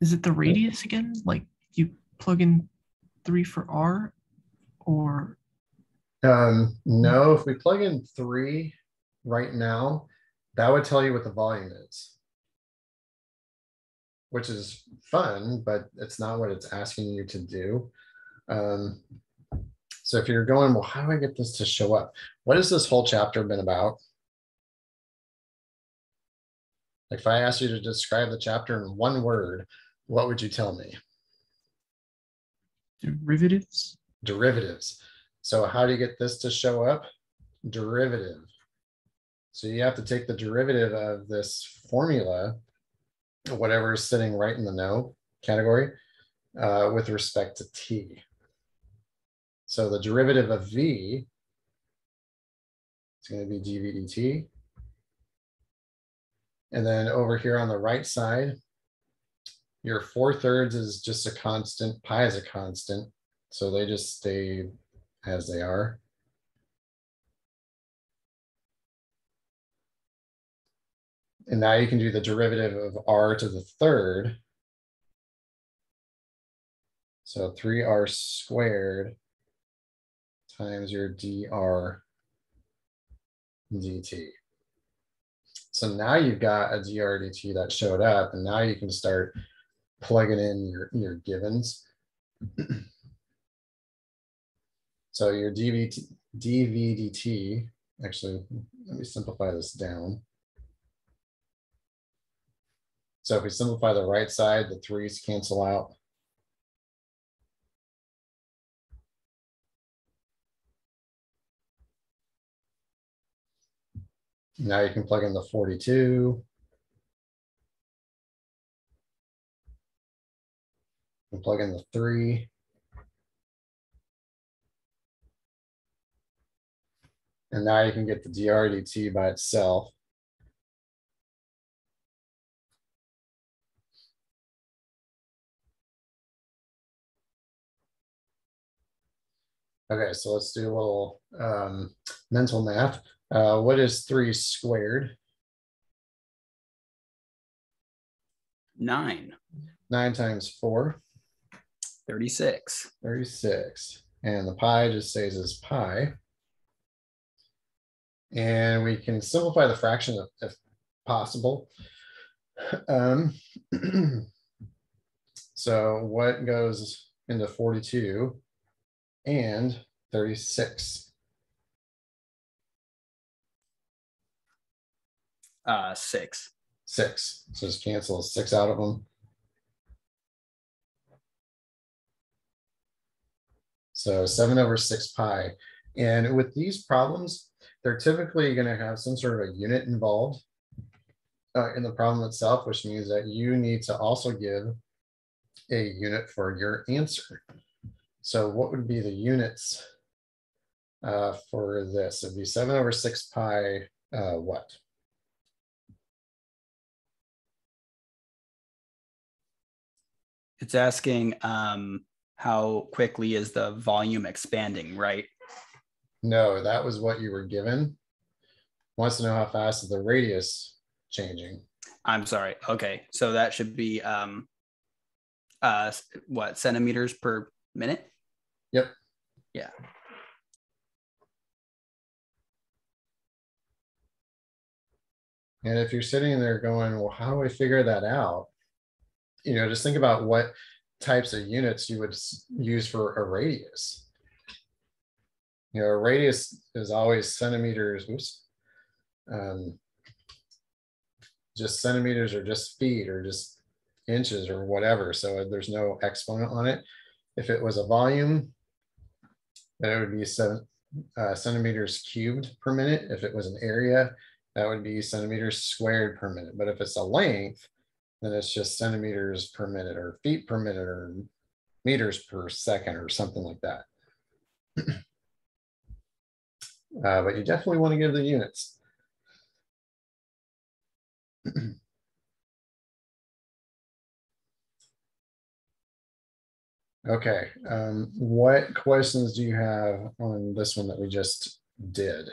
Is it the radius again? Like you plug in three for R or Um, no, if we plug in three right now, that would tell you what the volume is. Which is fun, but it's not what it's asking you to do. Um, so if you're going, well, how do I get this to show up? What has this whole chapter been about? Like if I asked you to describe the chapter in one word, what would you tell me? derivatives? derivatives. So how do you get this to show up? Derivative. So you have to take the derivative of this formula, whatever is sitting right in the no category, uh, with respect to t. So the derivative of v is going to be dv dt. And then over here on the right side, your four thirds is just a constant, pi is a constant. So they just stay as they are. And now you can do the derivative of r to the third. So 3r squared times your dr dt. So now you've got a dr dt that showed up, and now you can start plugging in your, your givens. (clears throat) So your DVT, dVdt, actually, let me simplify this down. So if we simplify the right side, the threes cancel out. Now you can plug in the 42. And plug in the three. And now you can get the DRDT by itself. Okay, so let's do a little um, mental math. Uh, what is three squared? Nine, Nine times four, 36. 36. And the pi just stays as pi. And we can simplify the fraction if, if possible. Um, (clears throat) so what goes into 42 and 36? Uh, six. Six. So just cancel six out of them. So seven over six pi. And with these problems, they're typically going to have some sort of a unit involved uh, in the problem itself, which means that you need to also give a unit for your answer. So what would be the units uh, for this? It'd be seven over six pi, uh, what? It's asking um, how quickly is the volume expanding, right? No, that was what you were given. Wants to know how fast is the radius changing. I'm sorry. Okay, so that should be um, uh, what centimeters per minute? Yep. Yeah. And if you're sitting there going, well, how do I figure that out? You know, just think about what types of units you would use for a radius. you know, a radius is always centimeters, oops. Um, just centimeters or just feet or just inches or whatever. So there's no exponent on it. If it was a volume, then it would be seven uh, centimeters cubed per minute. If it was an area, that would be centimeters squared per minute. But if it's a length, then it's just centimeters per minute or feet per minute or meters per second or something like that. (clears throat) Uh, but you definitely want to give the units. (clears throat) Okay, um, what questions do you have on this one that we just did?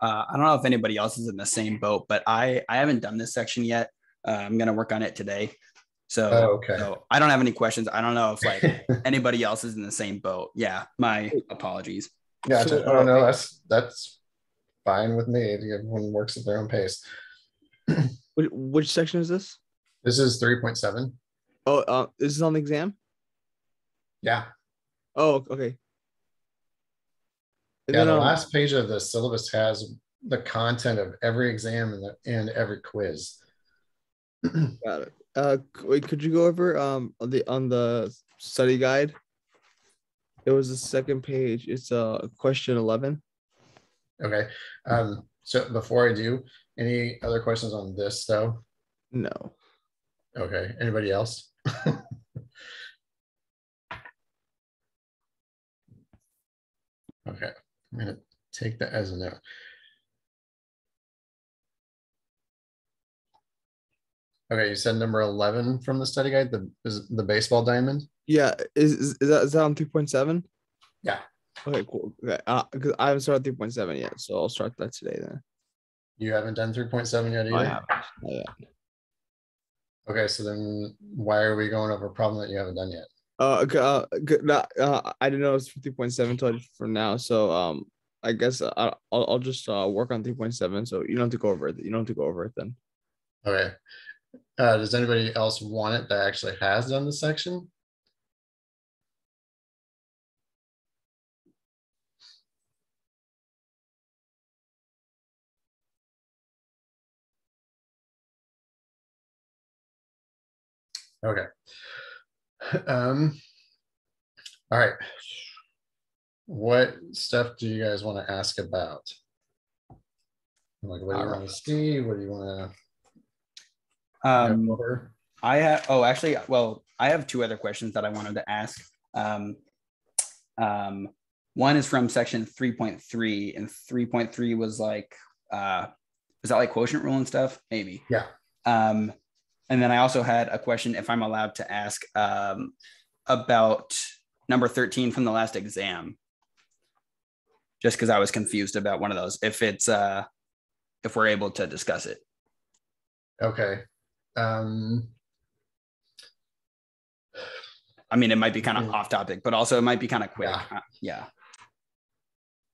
Uh, I don't know if anybody else is in the same boat, but I I haven't done this section yet. Uh, I'm gonna work on it today. So, Oh, okay. so I don't have any questions. I don't know if like (laughs) anybody else is in the same boat. Yeah, my apologies. Yeah, So, Oh, uh, no, that's, that's fine with me. Everyone works at their own pace. (clears throat) Which, which section is this? This is three point seven. Oh, uh, this is on the exam. Yeah, Oh, okay. Yeah, the last page of the syllabus has the content of every exam and, the- and every quiz. (clears throat) got it. Uh, wait, could you go over um on the on the study guide? It was the second page. It's uh question eleven. Okay, um, so before I do, any other questions on this though? No. Okay, anybody else? (laughs) Okay, I'm gonna take that as a no. Okay, you said number eleven from the study guide, the, is the baseball diamond? Yeah, is is, is that is that on three point seven? Yeah. Okay, cool. Okay, uh, because I haven't started three point seven yet, so I'll start that today then. You haven't done three point seven yet either? I haven't. Not yet. Okay, so then why are we going over a problem that you haven't done yet? Uh, uh, uh, I didn't know it's three point seven until for now, so um, I guess I, I'll I'll just uh work on three point seven. So you don't have to go over it. You don't have to go over it then. Okay. Uh, does anybody else want it that actually has done the section? Okay. (laughs) Um, all right. What stuff do you guys want to ask about? Like, what do you want to see? What do you want to? Um, over? I have, oh, actually, well, I have two other questions that I wanted to ask. Um, um, one is from section 3.3, and 3.3 was like, uh, was that like quotient rule and stuff? Maybe. Yeah. Um, and then I also had a question if I'm allowed to ask um, about number 13 from the last exam. Just because I was confused about one of those. If it's, uh, if we're able to discuss it. Okay. Um, I mean, it might be kind of off topic, but also it might be kind of quick. Yeah. Uh, yeah.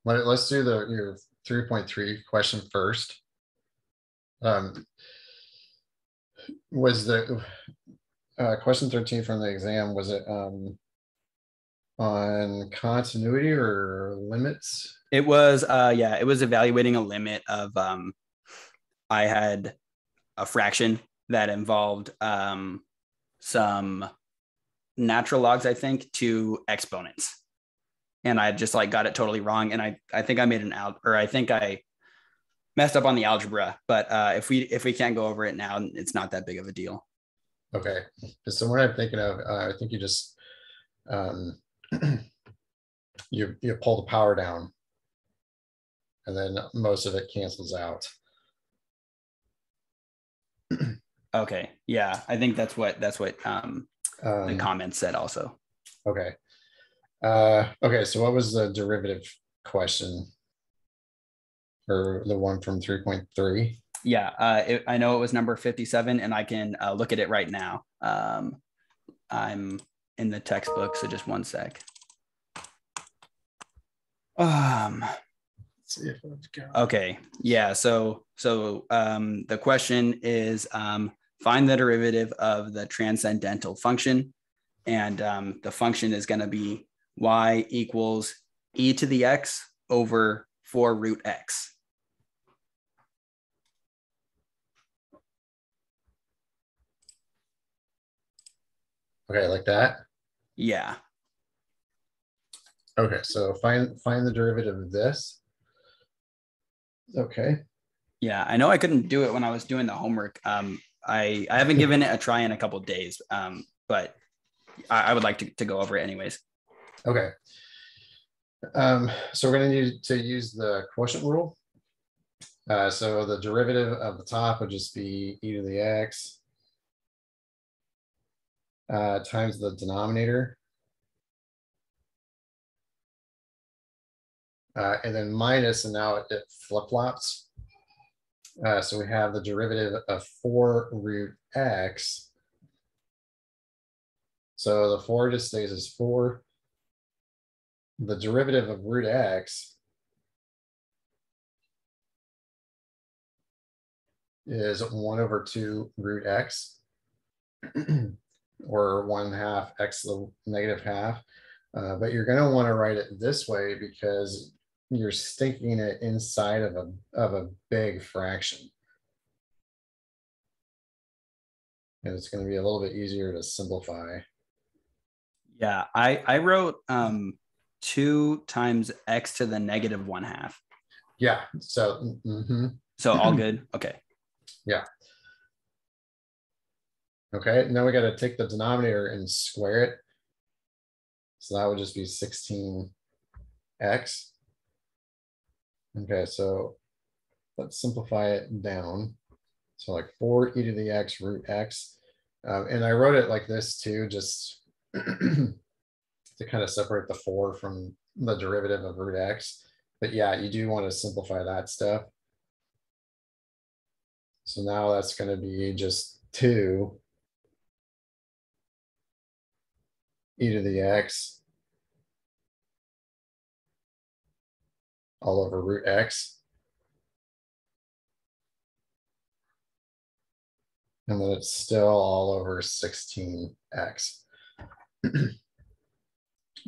let, let's do the, your three point three question first. Um, was the, uh, question thirteen from the exam, was it, um, on continuity or limits? It was, uh, yeah, it was evaluating a limit of, um, I had a fraction that involved, um, some natural logs, I think, to exponents. And I just like got it totally wrong. And I, I think I made an out, or I think I messed up on the algebra, but, uh, if we, if we can't go over it now, it's not that big of a deal. Okay, so what I'm thinking of, uh, I think you just, um, (clears throat) you, you pull the power down. And then most of it cancels out. (clears throat) Okay. Yeah. I think that's what, that's what, um, the Um, comments said also. Okay. Uh, okay, so what was the derivative question? Or the one from three point three? Yeah, uh, it, I know it was number 57 and I can uh, look at it right now. Um, I'm in the textbook. So just one sec. Um, Let's see if got. Okay. Yeah. So so um, the question is um, find the derivative of the transcendental function, and um, the function is going to be y equals e to the x over four root x. Okay, like that. Yeah. Okay, so find find the derivative of this. Okay, Yeah. I know I couldn't do it when I was doing the homework. Um, I I haven't given it a try in a couple days. Um, but I, I would like to, to go over it anyways. okay. Um, so we're gonna need to use the quotient rule. Uh, so the derivative of the top would just be e to the x uh, times the denominator. Uh, and then minus, and now it, it flip flops. Uh, so we have the derivative of four root x. So the four just stays as four. The derivative of root x is one over two root x (clears throat) or one half x the negative half. Uh, but you're going to want to write it this way because you're sticking it inside of a of a big fraction. And it's going to be a little bit easier to simplify. Yeah. I I wrote um two times x to the negative one half. Yeah. So mhm. So all (clears throat) good. Okay. Yeah. Okay, now we got to take the denominator and square it. So that would just be 16x. Okay, so let's simplify it down. So like 4 e to the x root x. Um, and I wrote it like this too, just (clears throat) to kind of separate the 4 from the derivative of root x. But yeah, you do want to simplify that stuff. So now that's going to be just 2 e to the x all over root x. And then it's still all over 16x. (clears throat)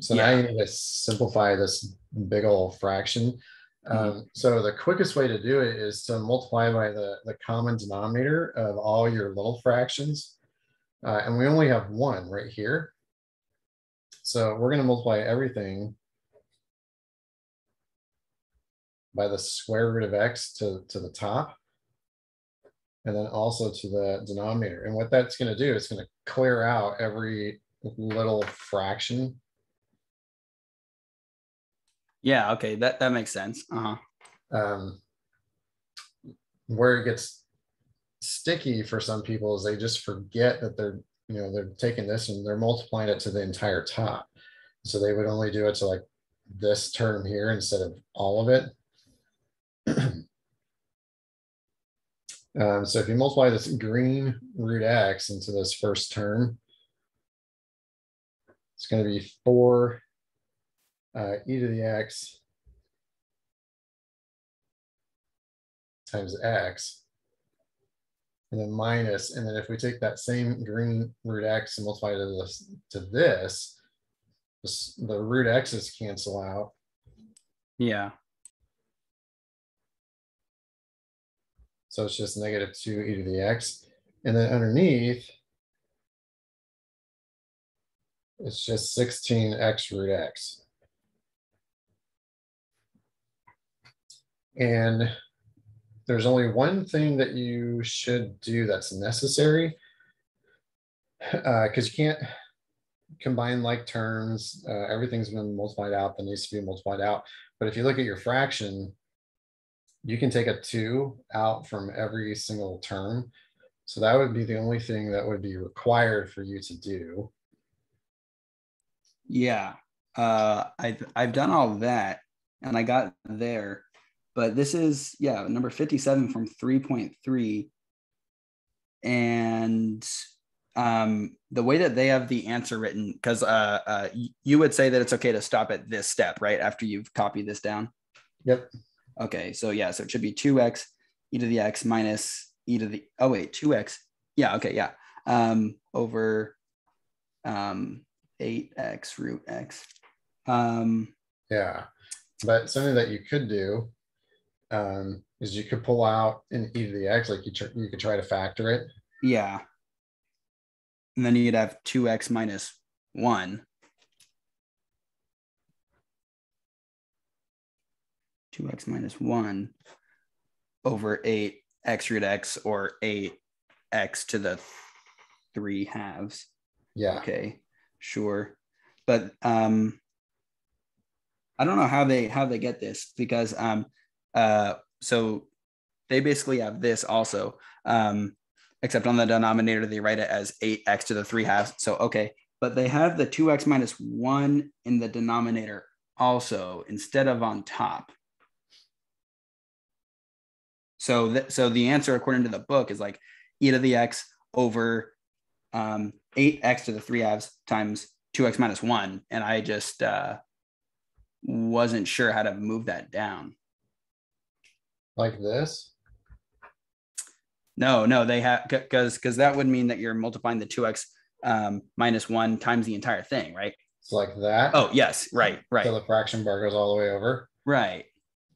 so now you need to simplify this big old fraction. Um, so the quickest way to do it is to multiply by the, the common denominator of all your little fractions. Uh, and we only have one right here. So we're going to multiply everything by the square root of x to, to the top. And then also to the denominator. And what that's going to do is going to clear out every little fraction. Yeah. Okay. That that makes sense. Uh huh. Um, where it gets sticky for some people is they just forget that they're, you know, they're taking this and they're multiplying it to the entire top. So they would only do it to like this term here instead of all of it. (clears throat) Um, so if you multiply this green root x into this first term, it's going to be 4 uh, e to the x times x, and then minus, and then if we take that same green root x and multiply to this, to this, this the root x's cancel out, Yeah. So it's just negative two e to the x. And then underneath, it's just sixteen x root x. And there's only one thing that you should do that's necessary. Because you can't combine like terms. Uh, everything's been multiplied out that needs to be multiplied out. But if you look at your fraction, you can take a two out from every single term. So that would be the only thing that would be required for you to do. Yeah. Uh, I've I've done all that, and I got there, but this is yeah number fifty seven from three point three, and um, the way that they have the answer written, because uh, uh, you would say that it's okay to stop at this step, right? After you've copied this down. Yep. Okay, so yeah, so it should be two x e to the x minus e to the oh wait two x yeah okay yeah um over um eight x root x um Yeah, but something that you could do um, is you could pull out an e to the x, like you tr- you could try to factor it. yeah. And then you'd have two x minus one. Two x minus one over eight x root x or eight x to the three halves. Yeah, okay sure. But um i don't know how they how they get this because um uh so they basically have this also um except on the denominator they write it as 8x to the 3 halves. So okay but they have the 2x minus 1 in the denominator also instead of on top. So that so the answer according to the book is like e to the x over um, 8x to the 3 halves times 2x minus 1 and i just uh, wasn't sure how to move that down like this. no no they have because because that would mean that you're multiplying the 2x um, minus 1 times the entire thing right It's like that. oh yes right right So the fraction bar goes all the way over. right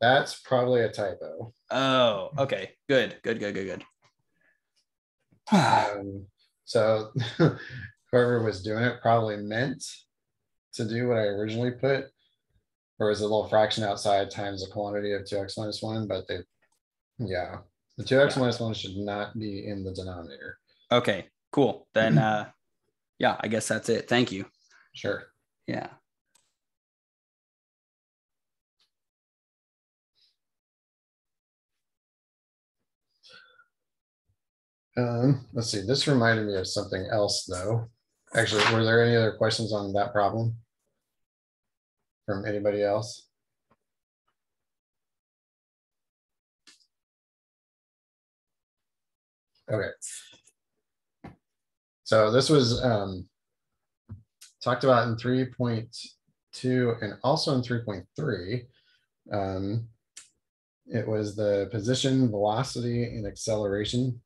That's probably a typo. oh okay good good good good good Um, so (laughs) whoever was doing it probably meant to do what I originally put. Or is a little fraction outside times the quantity of two x minus one, but they, yeah, the two x Yeah. minus one should not be in the denominator. okay cool then (clears throat) uh yeah i guess that's it thank you Sure. yeah Um, let's see, this reminded me of something else though. Actually, were there any other questions on that problem? From anybody else? Okay. So this was um talked about in three point two and also in three point three. Um, it was the position, velocity, and acceleration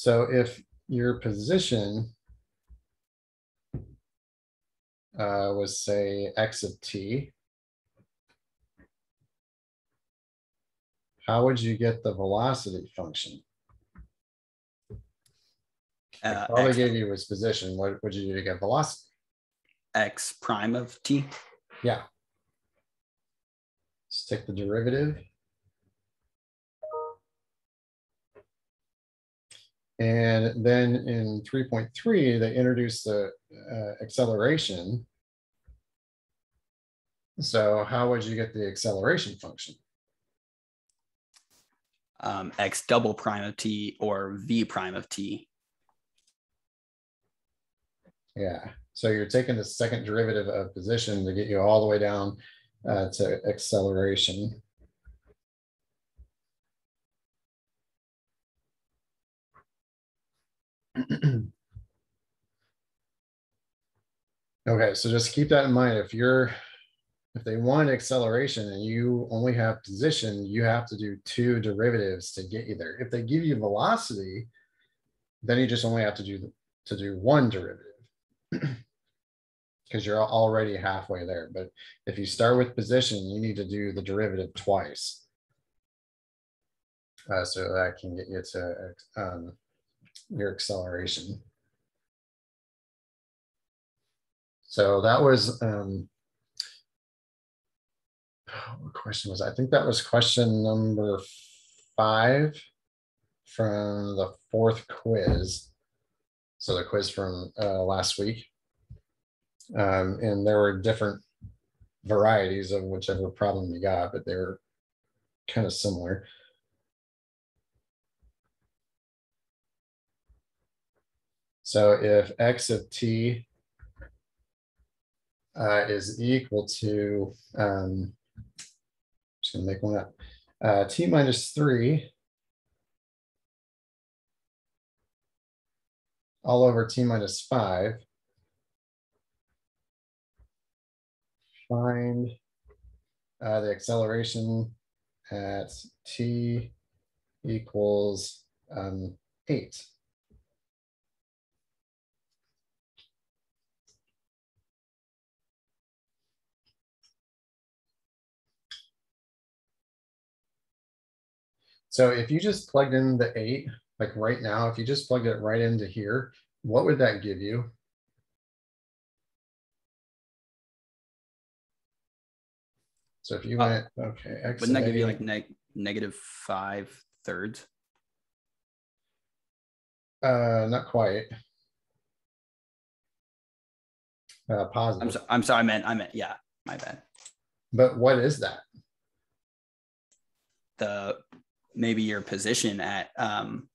So if your position uh, was say x of t, how would you get the velocity function? uh, All they gave you was position. What would you do to get velocity? x prime of t Yeah. Just take the derivative. And then in three point three, they introduced the uh, acceleration. So how would you get the acceleration function? um, x double prime of t or v prime of t Yeah, so you're taking the second derivative of position to get you all the way down uh, to acceleration. (clears throat) Okay, so just keep that in mind. If you're, if they want acceleration and you only have position, you have to do two derivatives to get you there. If they give you velocity, then you just only have to do to do one derivative (clears throat) because you're already halfway there. But if you start with position, you need to do the derivative twice. Uh, so that can get you to um, your acceleration. So that was, um, what question was, I think that was question number five from the fourth quiz. So the quiz from uh, last week. Um, and there were different varieties of whichever problem you got, but they were kind of similar. So if x of t uh, is equal to, um, just gonna make one up, uh, t minus three all over t minus five. Find uh, the acceleration at t equals um, eight. So if you just plugged in the eight, like right now, if you just plugged it right into here, what would that give you? So if you Uh, went, okay. X Wouldn't that give you like neg- negative five thirds? Uh, not quite. Uh, I'm positive, so, I'm sorry, I meant, I meant, yeah, my bad. but what is that? The, maybe your position at, um,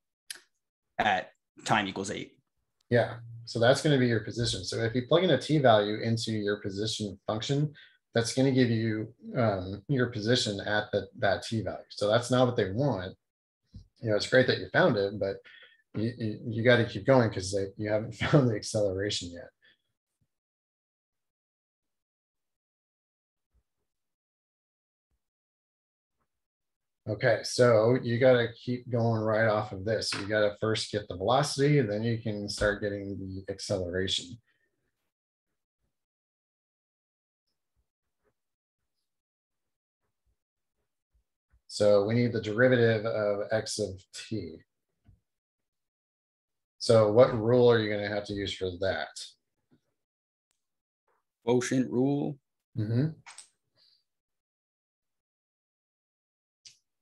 at time equals eight. Yeah, so that's gonna be your position. So if you plug in a t value into your position function, that's gonna give you um your position at the that t value. So that's not what they want. You know, it's great that you found it, but you you, you gotta keep going because you haven't (laughs) found the acceleration yet. Okay, so you gotta keep going right off of this. You gotta first get the velocity, and then you can start getting the acceleration. So we need the derivative of x of t. So what rule are you gonna have to use for that? Quotient rule, Mhm.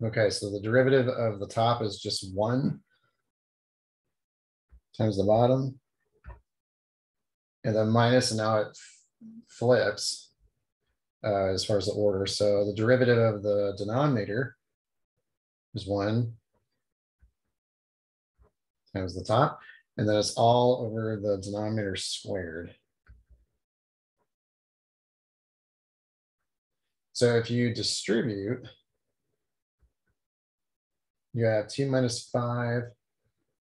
Okay, so the derivative of the top is just one times the bottom. And then minus, and now it flips uh, as far as the order. So the derivative of the denominator is one times the top, and then it's all over the denominator squared. So if you distribute, you have t minus five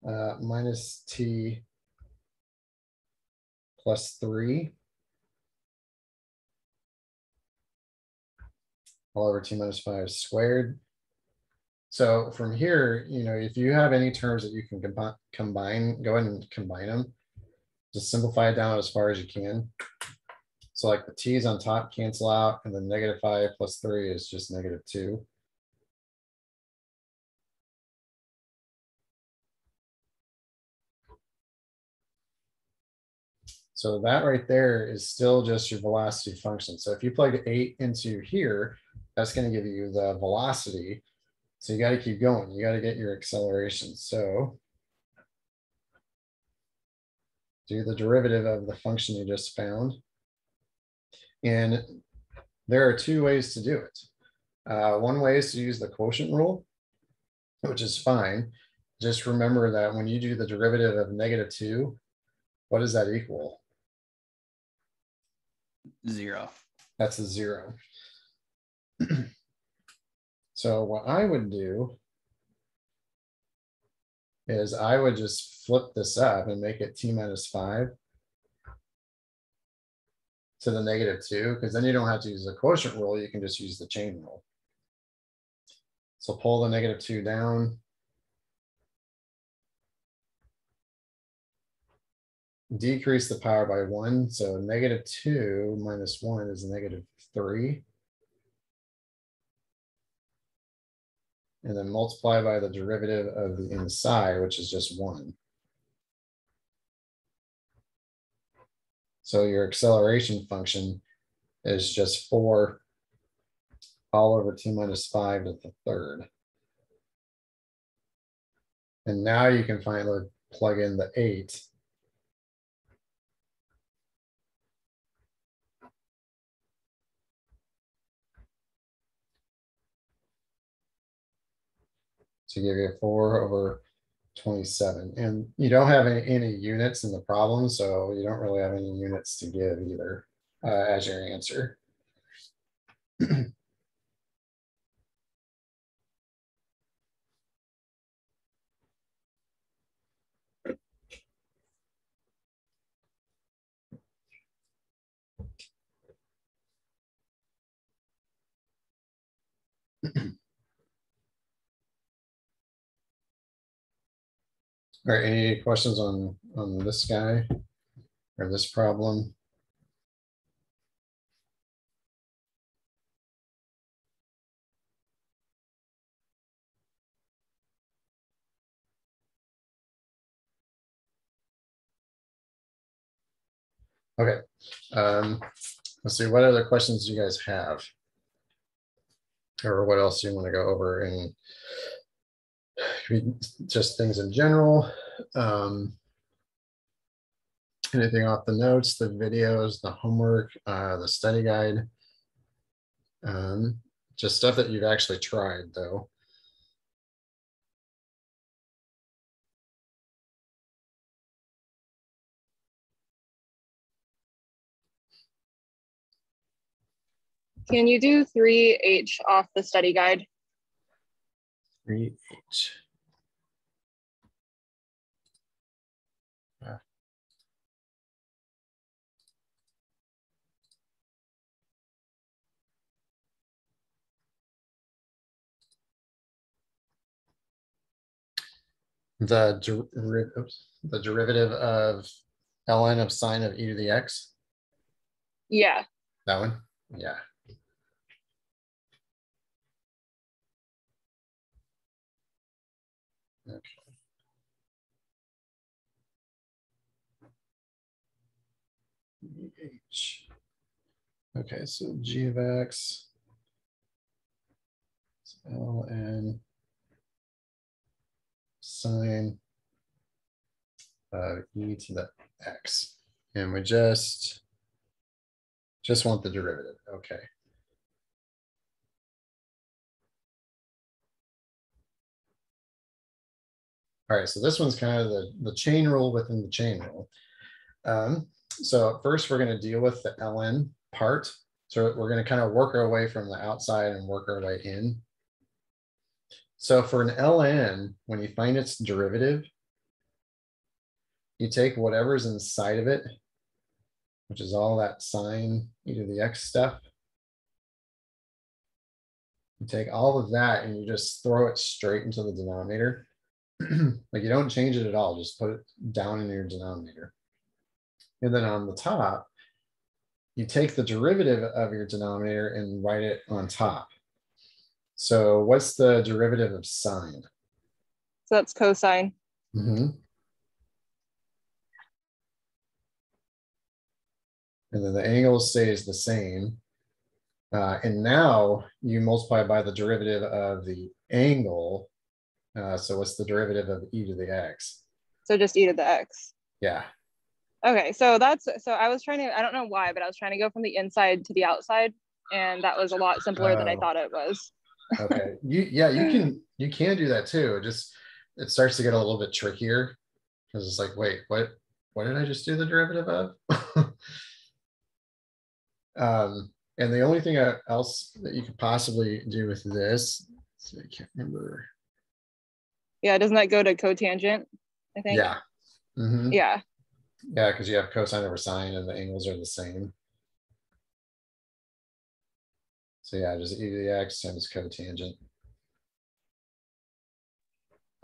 uh, minus t plus three all over t minus five squared. So from here, you know, if you have any terms that you can combi- combine, go ahead and combine them. Just simplify it down as far as you can. So like the t's on top cancel out and then negative five plus three is just negative two. So that right there is still just your velocity function. So if you plug eight into here, that's going to give you the velocity. So you got to keep going. You got to get your acceleration. So do the derivative of the function you just found. And there are two ways to do it. Uh, one way is to use the quotient rule, which is fine. Just remember that when you do the derivative of negative two, what does that equal? Zero. That's a zero. (clears throat) So what I would do is I would just flip this up and make it t minus five to the negative two, because then you don't have to use the quotient rule, you can just use the chain rule. So pull the negative two down. Decrease the power by one, so negative two minus one is negative three. And then multiply by the derivative of the inside, which is just one. So your acceleration function is just four all over two minus five to the third. And now you can finally plug in the eight. To give you four over twenty-seven, and you don't have any, any units in the problem, so you don't really have any units to give either, uh, as your answer. (clears throat) All right, any questions on, on this guy? Or this problem? Okay, um, let's see, what other questions do you guys have? Or what else do you want to go over and just things in general? Um, anything off the notes, the videos, the homework, uh, the study guide? Um, just stuff that you've actually tried though. Can you do three H off the study guide? Three H. The derivative, the derivative of ln of sine of e to the x, Yeah. that one? Yeah. Okay, so g of x. ln sine of e to the x. And we just just want the derivative. Okay. All right, so this one's kind of the, the chain rule within the chain rule. Um, so first we're going to deal with the ln part. So we're going to kind of work our way from the outside and work our way in. So for an ln, when you find its derivative, you take whatever's inside of it, which is all that sine e to the x stuff. You take all of that and you just throw it straight into the denominator. (clears throat) like you don't change it at all, just put it down in your denominator. And then on the top, you take the derivative of your denominator and write it on top. So what's the derivative of sine? So that's cosine. Mhm. And then the angle stays the same. Uh, and now you multiply by the derivative of the angle. Uh, so what's the derivative of e to the x? So just e to the x. Yeah. Okay, so that's so I was trying to I don't know why, but I was trying to go from the inside to the outside, and that was a lot simpler than I Oh. thought it was. Okay. You yeah, you can you can do that too. It just it starts to get a little bit trickier because it's like, wait, what what did I just do the derivative of? (laughs) um, and the only thing else that you could possibly do with this, so I can't remember. Yeah, doesn't that go to cotangent? I think. Yeah. Mhm. Yeah. Yeah, because you have cosine over sine and the angles are the same. So yeah, just e to the x times cotangent.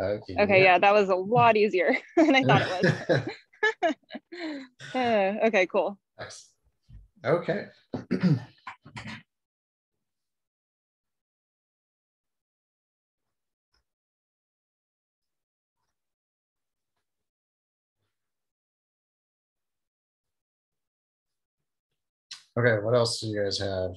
Okay. Okay. Yeah, that was a lot easier (laughs) than I thought it was. (laughs) (laughs) Uh, okay. Cool. Excellent. Okay. (clears throat) Okay, what else do you guys have?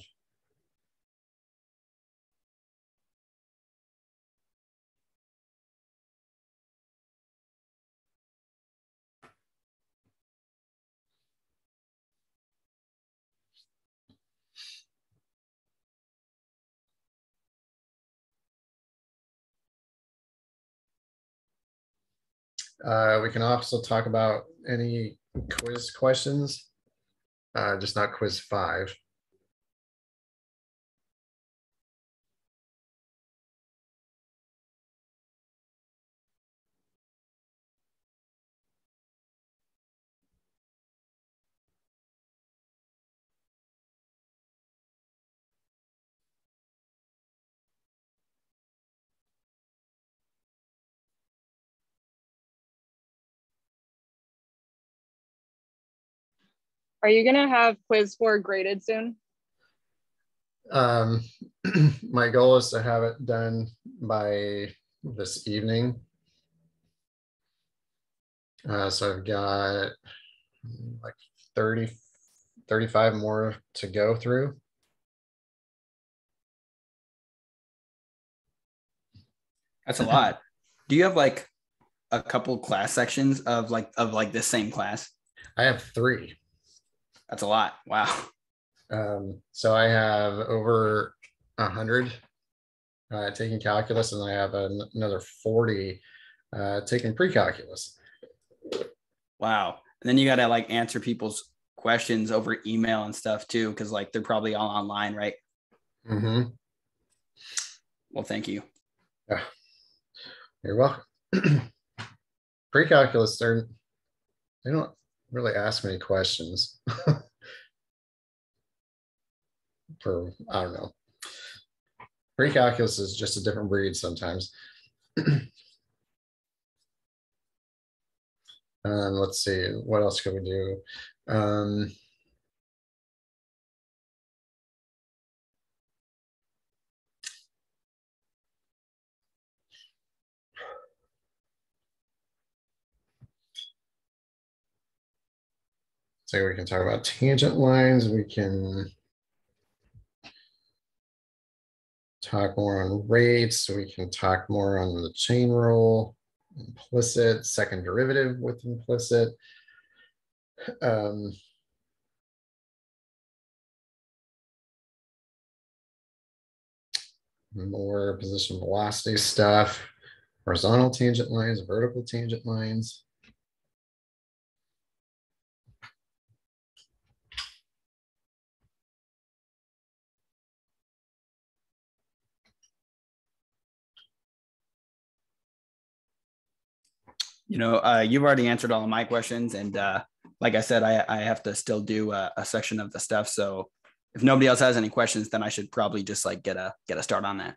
Uh, we can also talk about any quiz questions. Uh, just not quiz five. Are you gonna have quiz four graded soon? Um, (clears throat) my goal is to have it done by this evening. Uh, so I've got like 30, 35 more to go through. That's a lot. Do you have like a couple class sections of like of like this same class? I have three. That's a lot. Wow. Um, so I have over a hundred uh, taking calculus, and I have an- another forty uh, taking pre-calculus. Wow. And then you got to like answer people's questions over email and stuff too, because like they're probably all online, right? hmm Well, thank you. Yeah. You're welcome. (clears throat) Pre-calculus, they're they don't really ask many questions. (laughs) For I don't know. Pre-calculus is just a different breed sometimes. (clears throat) Um, let's see, what else can we do? Um, So we can talk about tangent lines. We can talk more on rates. We can talk more on the chain rule, implicit, second derivative with implicit. Um, more position velocity stuff, horizontal tangent lines, vertical tangent lines. You know, uh, you've already answered all of my questions, and uh, like I said, I, I have to still do a, a section of the stuff. So if nobody else has any questions, then I should probably just like get a get a start on that.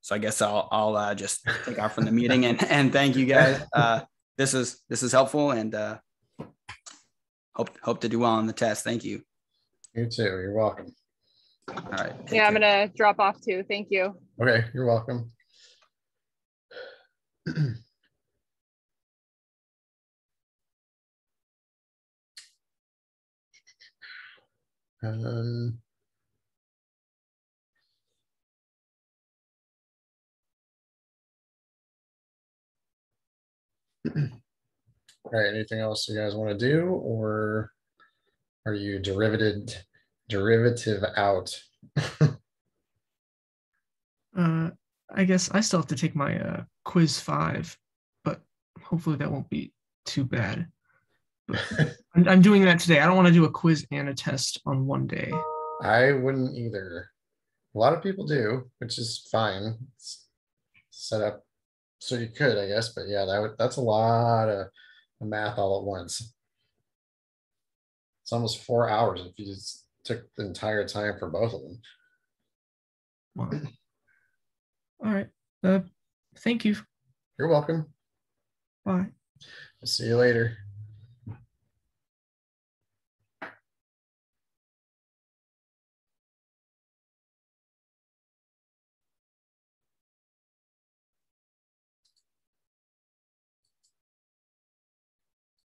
So I guess I'll I'll uh, just take off from the meeting and and thank you guys. Uh, this is this is helpful and uh, hope hope to do well on the test. Thank you. You too. You're welcome. All right. take Yeah, I'm care. gonna drop off too. Thank you. Okay, you're welcome. (clears throat) Um, All right, anything else you guys want to do, or are you derivative derivative out? (laughs) Uh, I guess I still have to take my uh, quiz five, but hopefully that won't be too bad. (laughs) I'm, I'm doing that today. I don't want to do a quiz and a test on one day. I wouldn't either. A lot of people do, which is fine. It's set up so you could, I guess, but yeah, that would, that's a lot of math all at once. It's almost four hours if you just took the entire time for both of them. Wow. All right. Uh, thank you. You're welcome. Bye. See you later.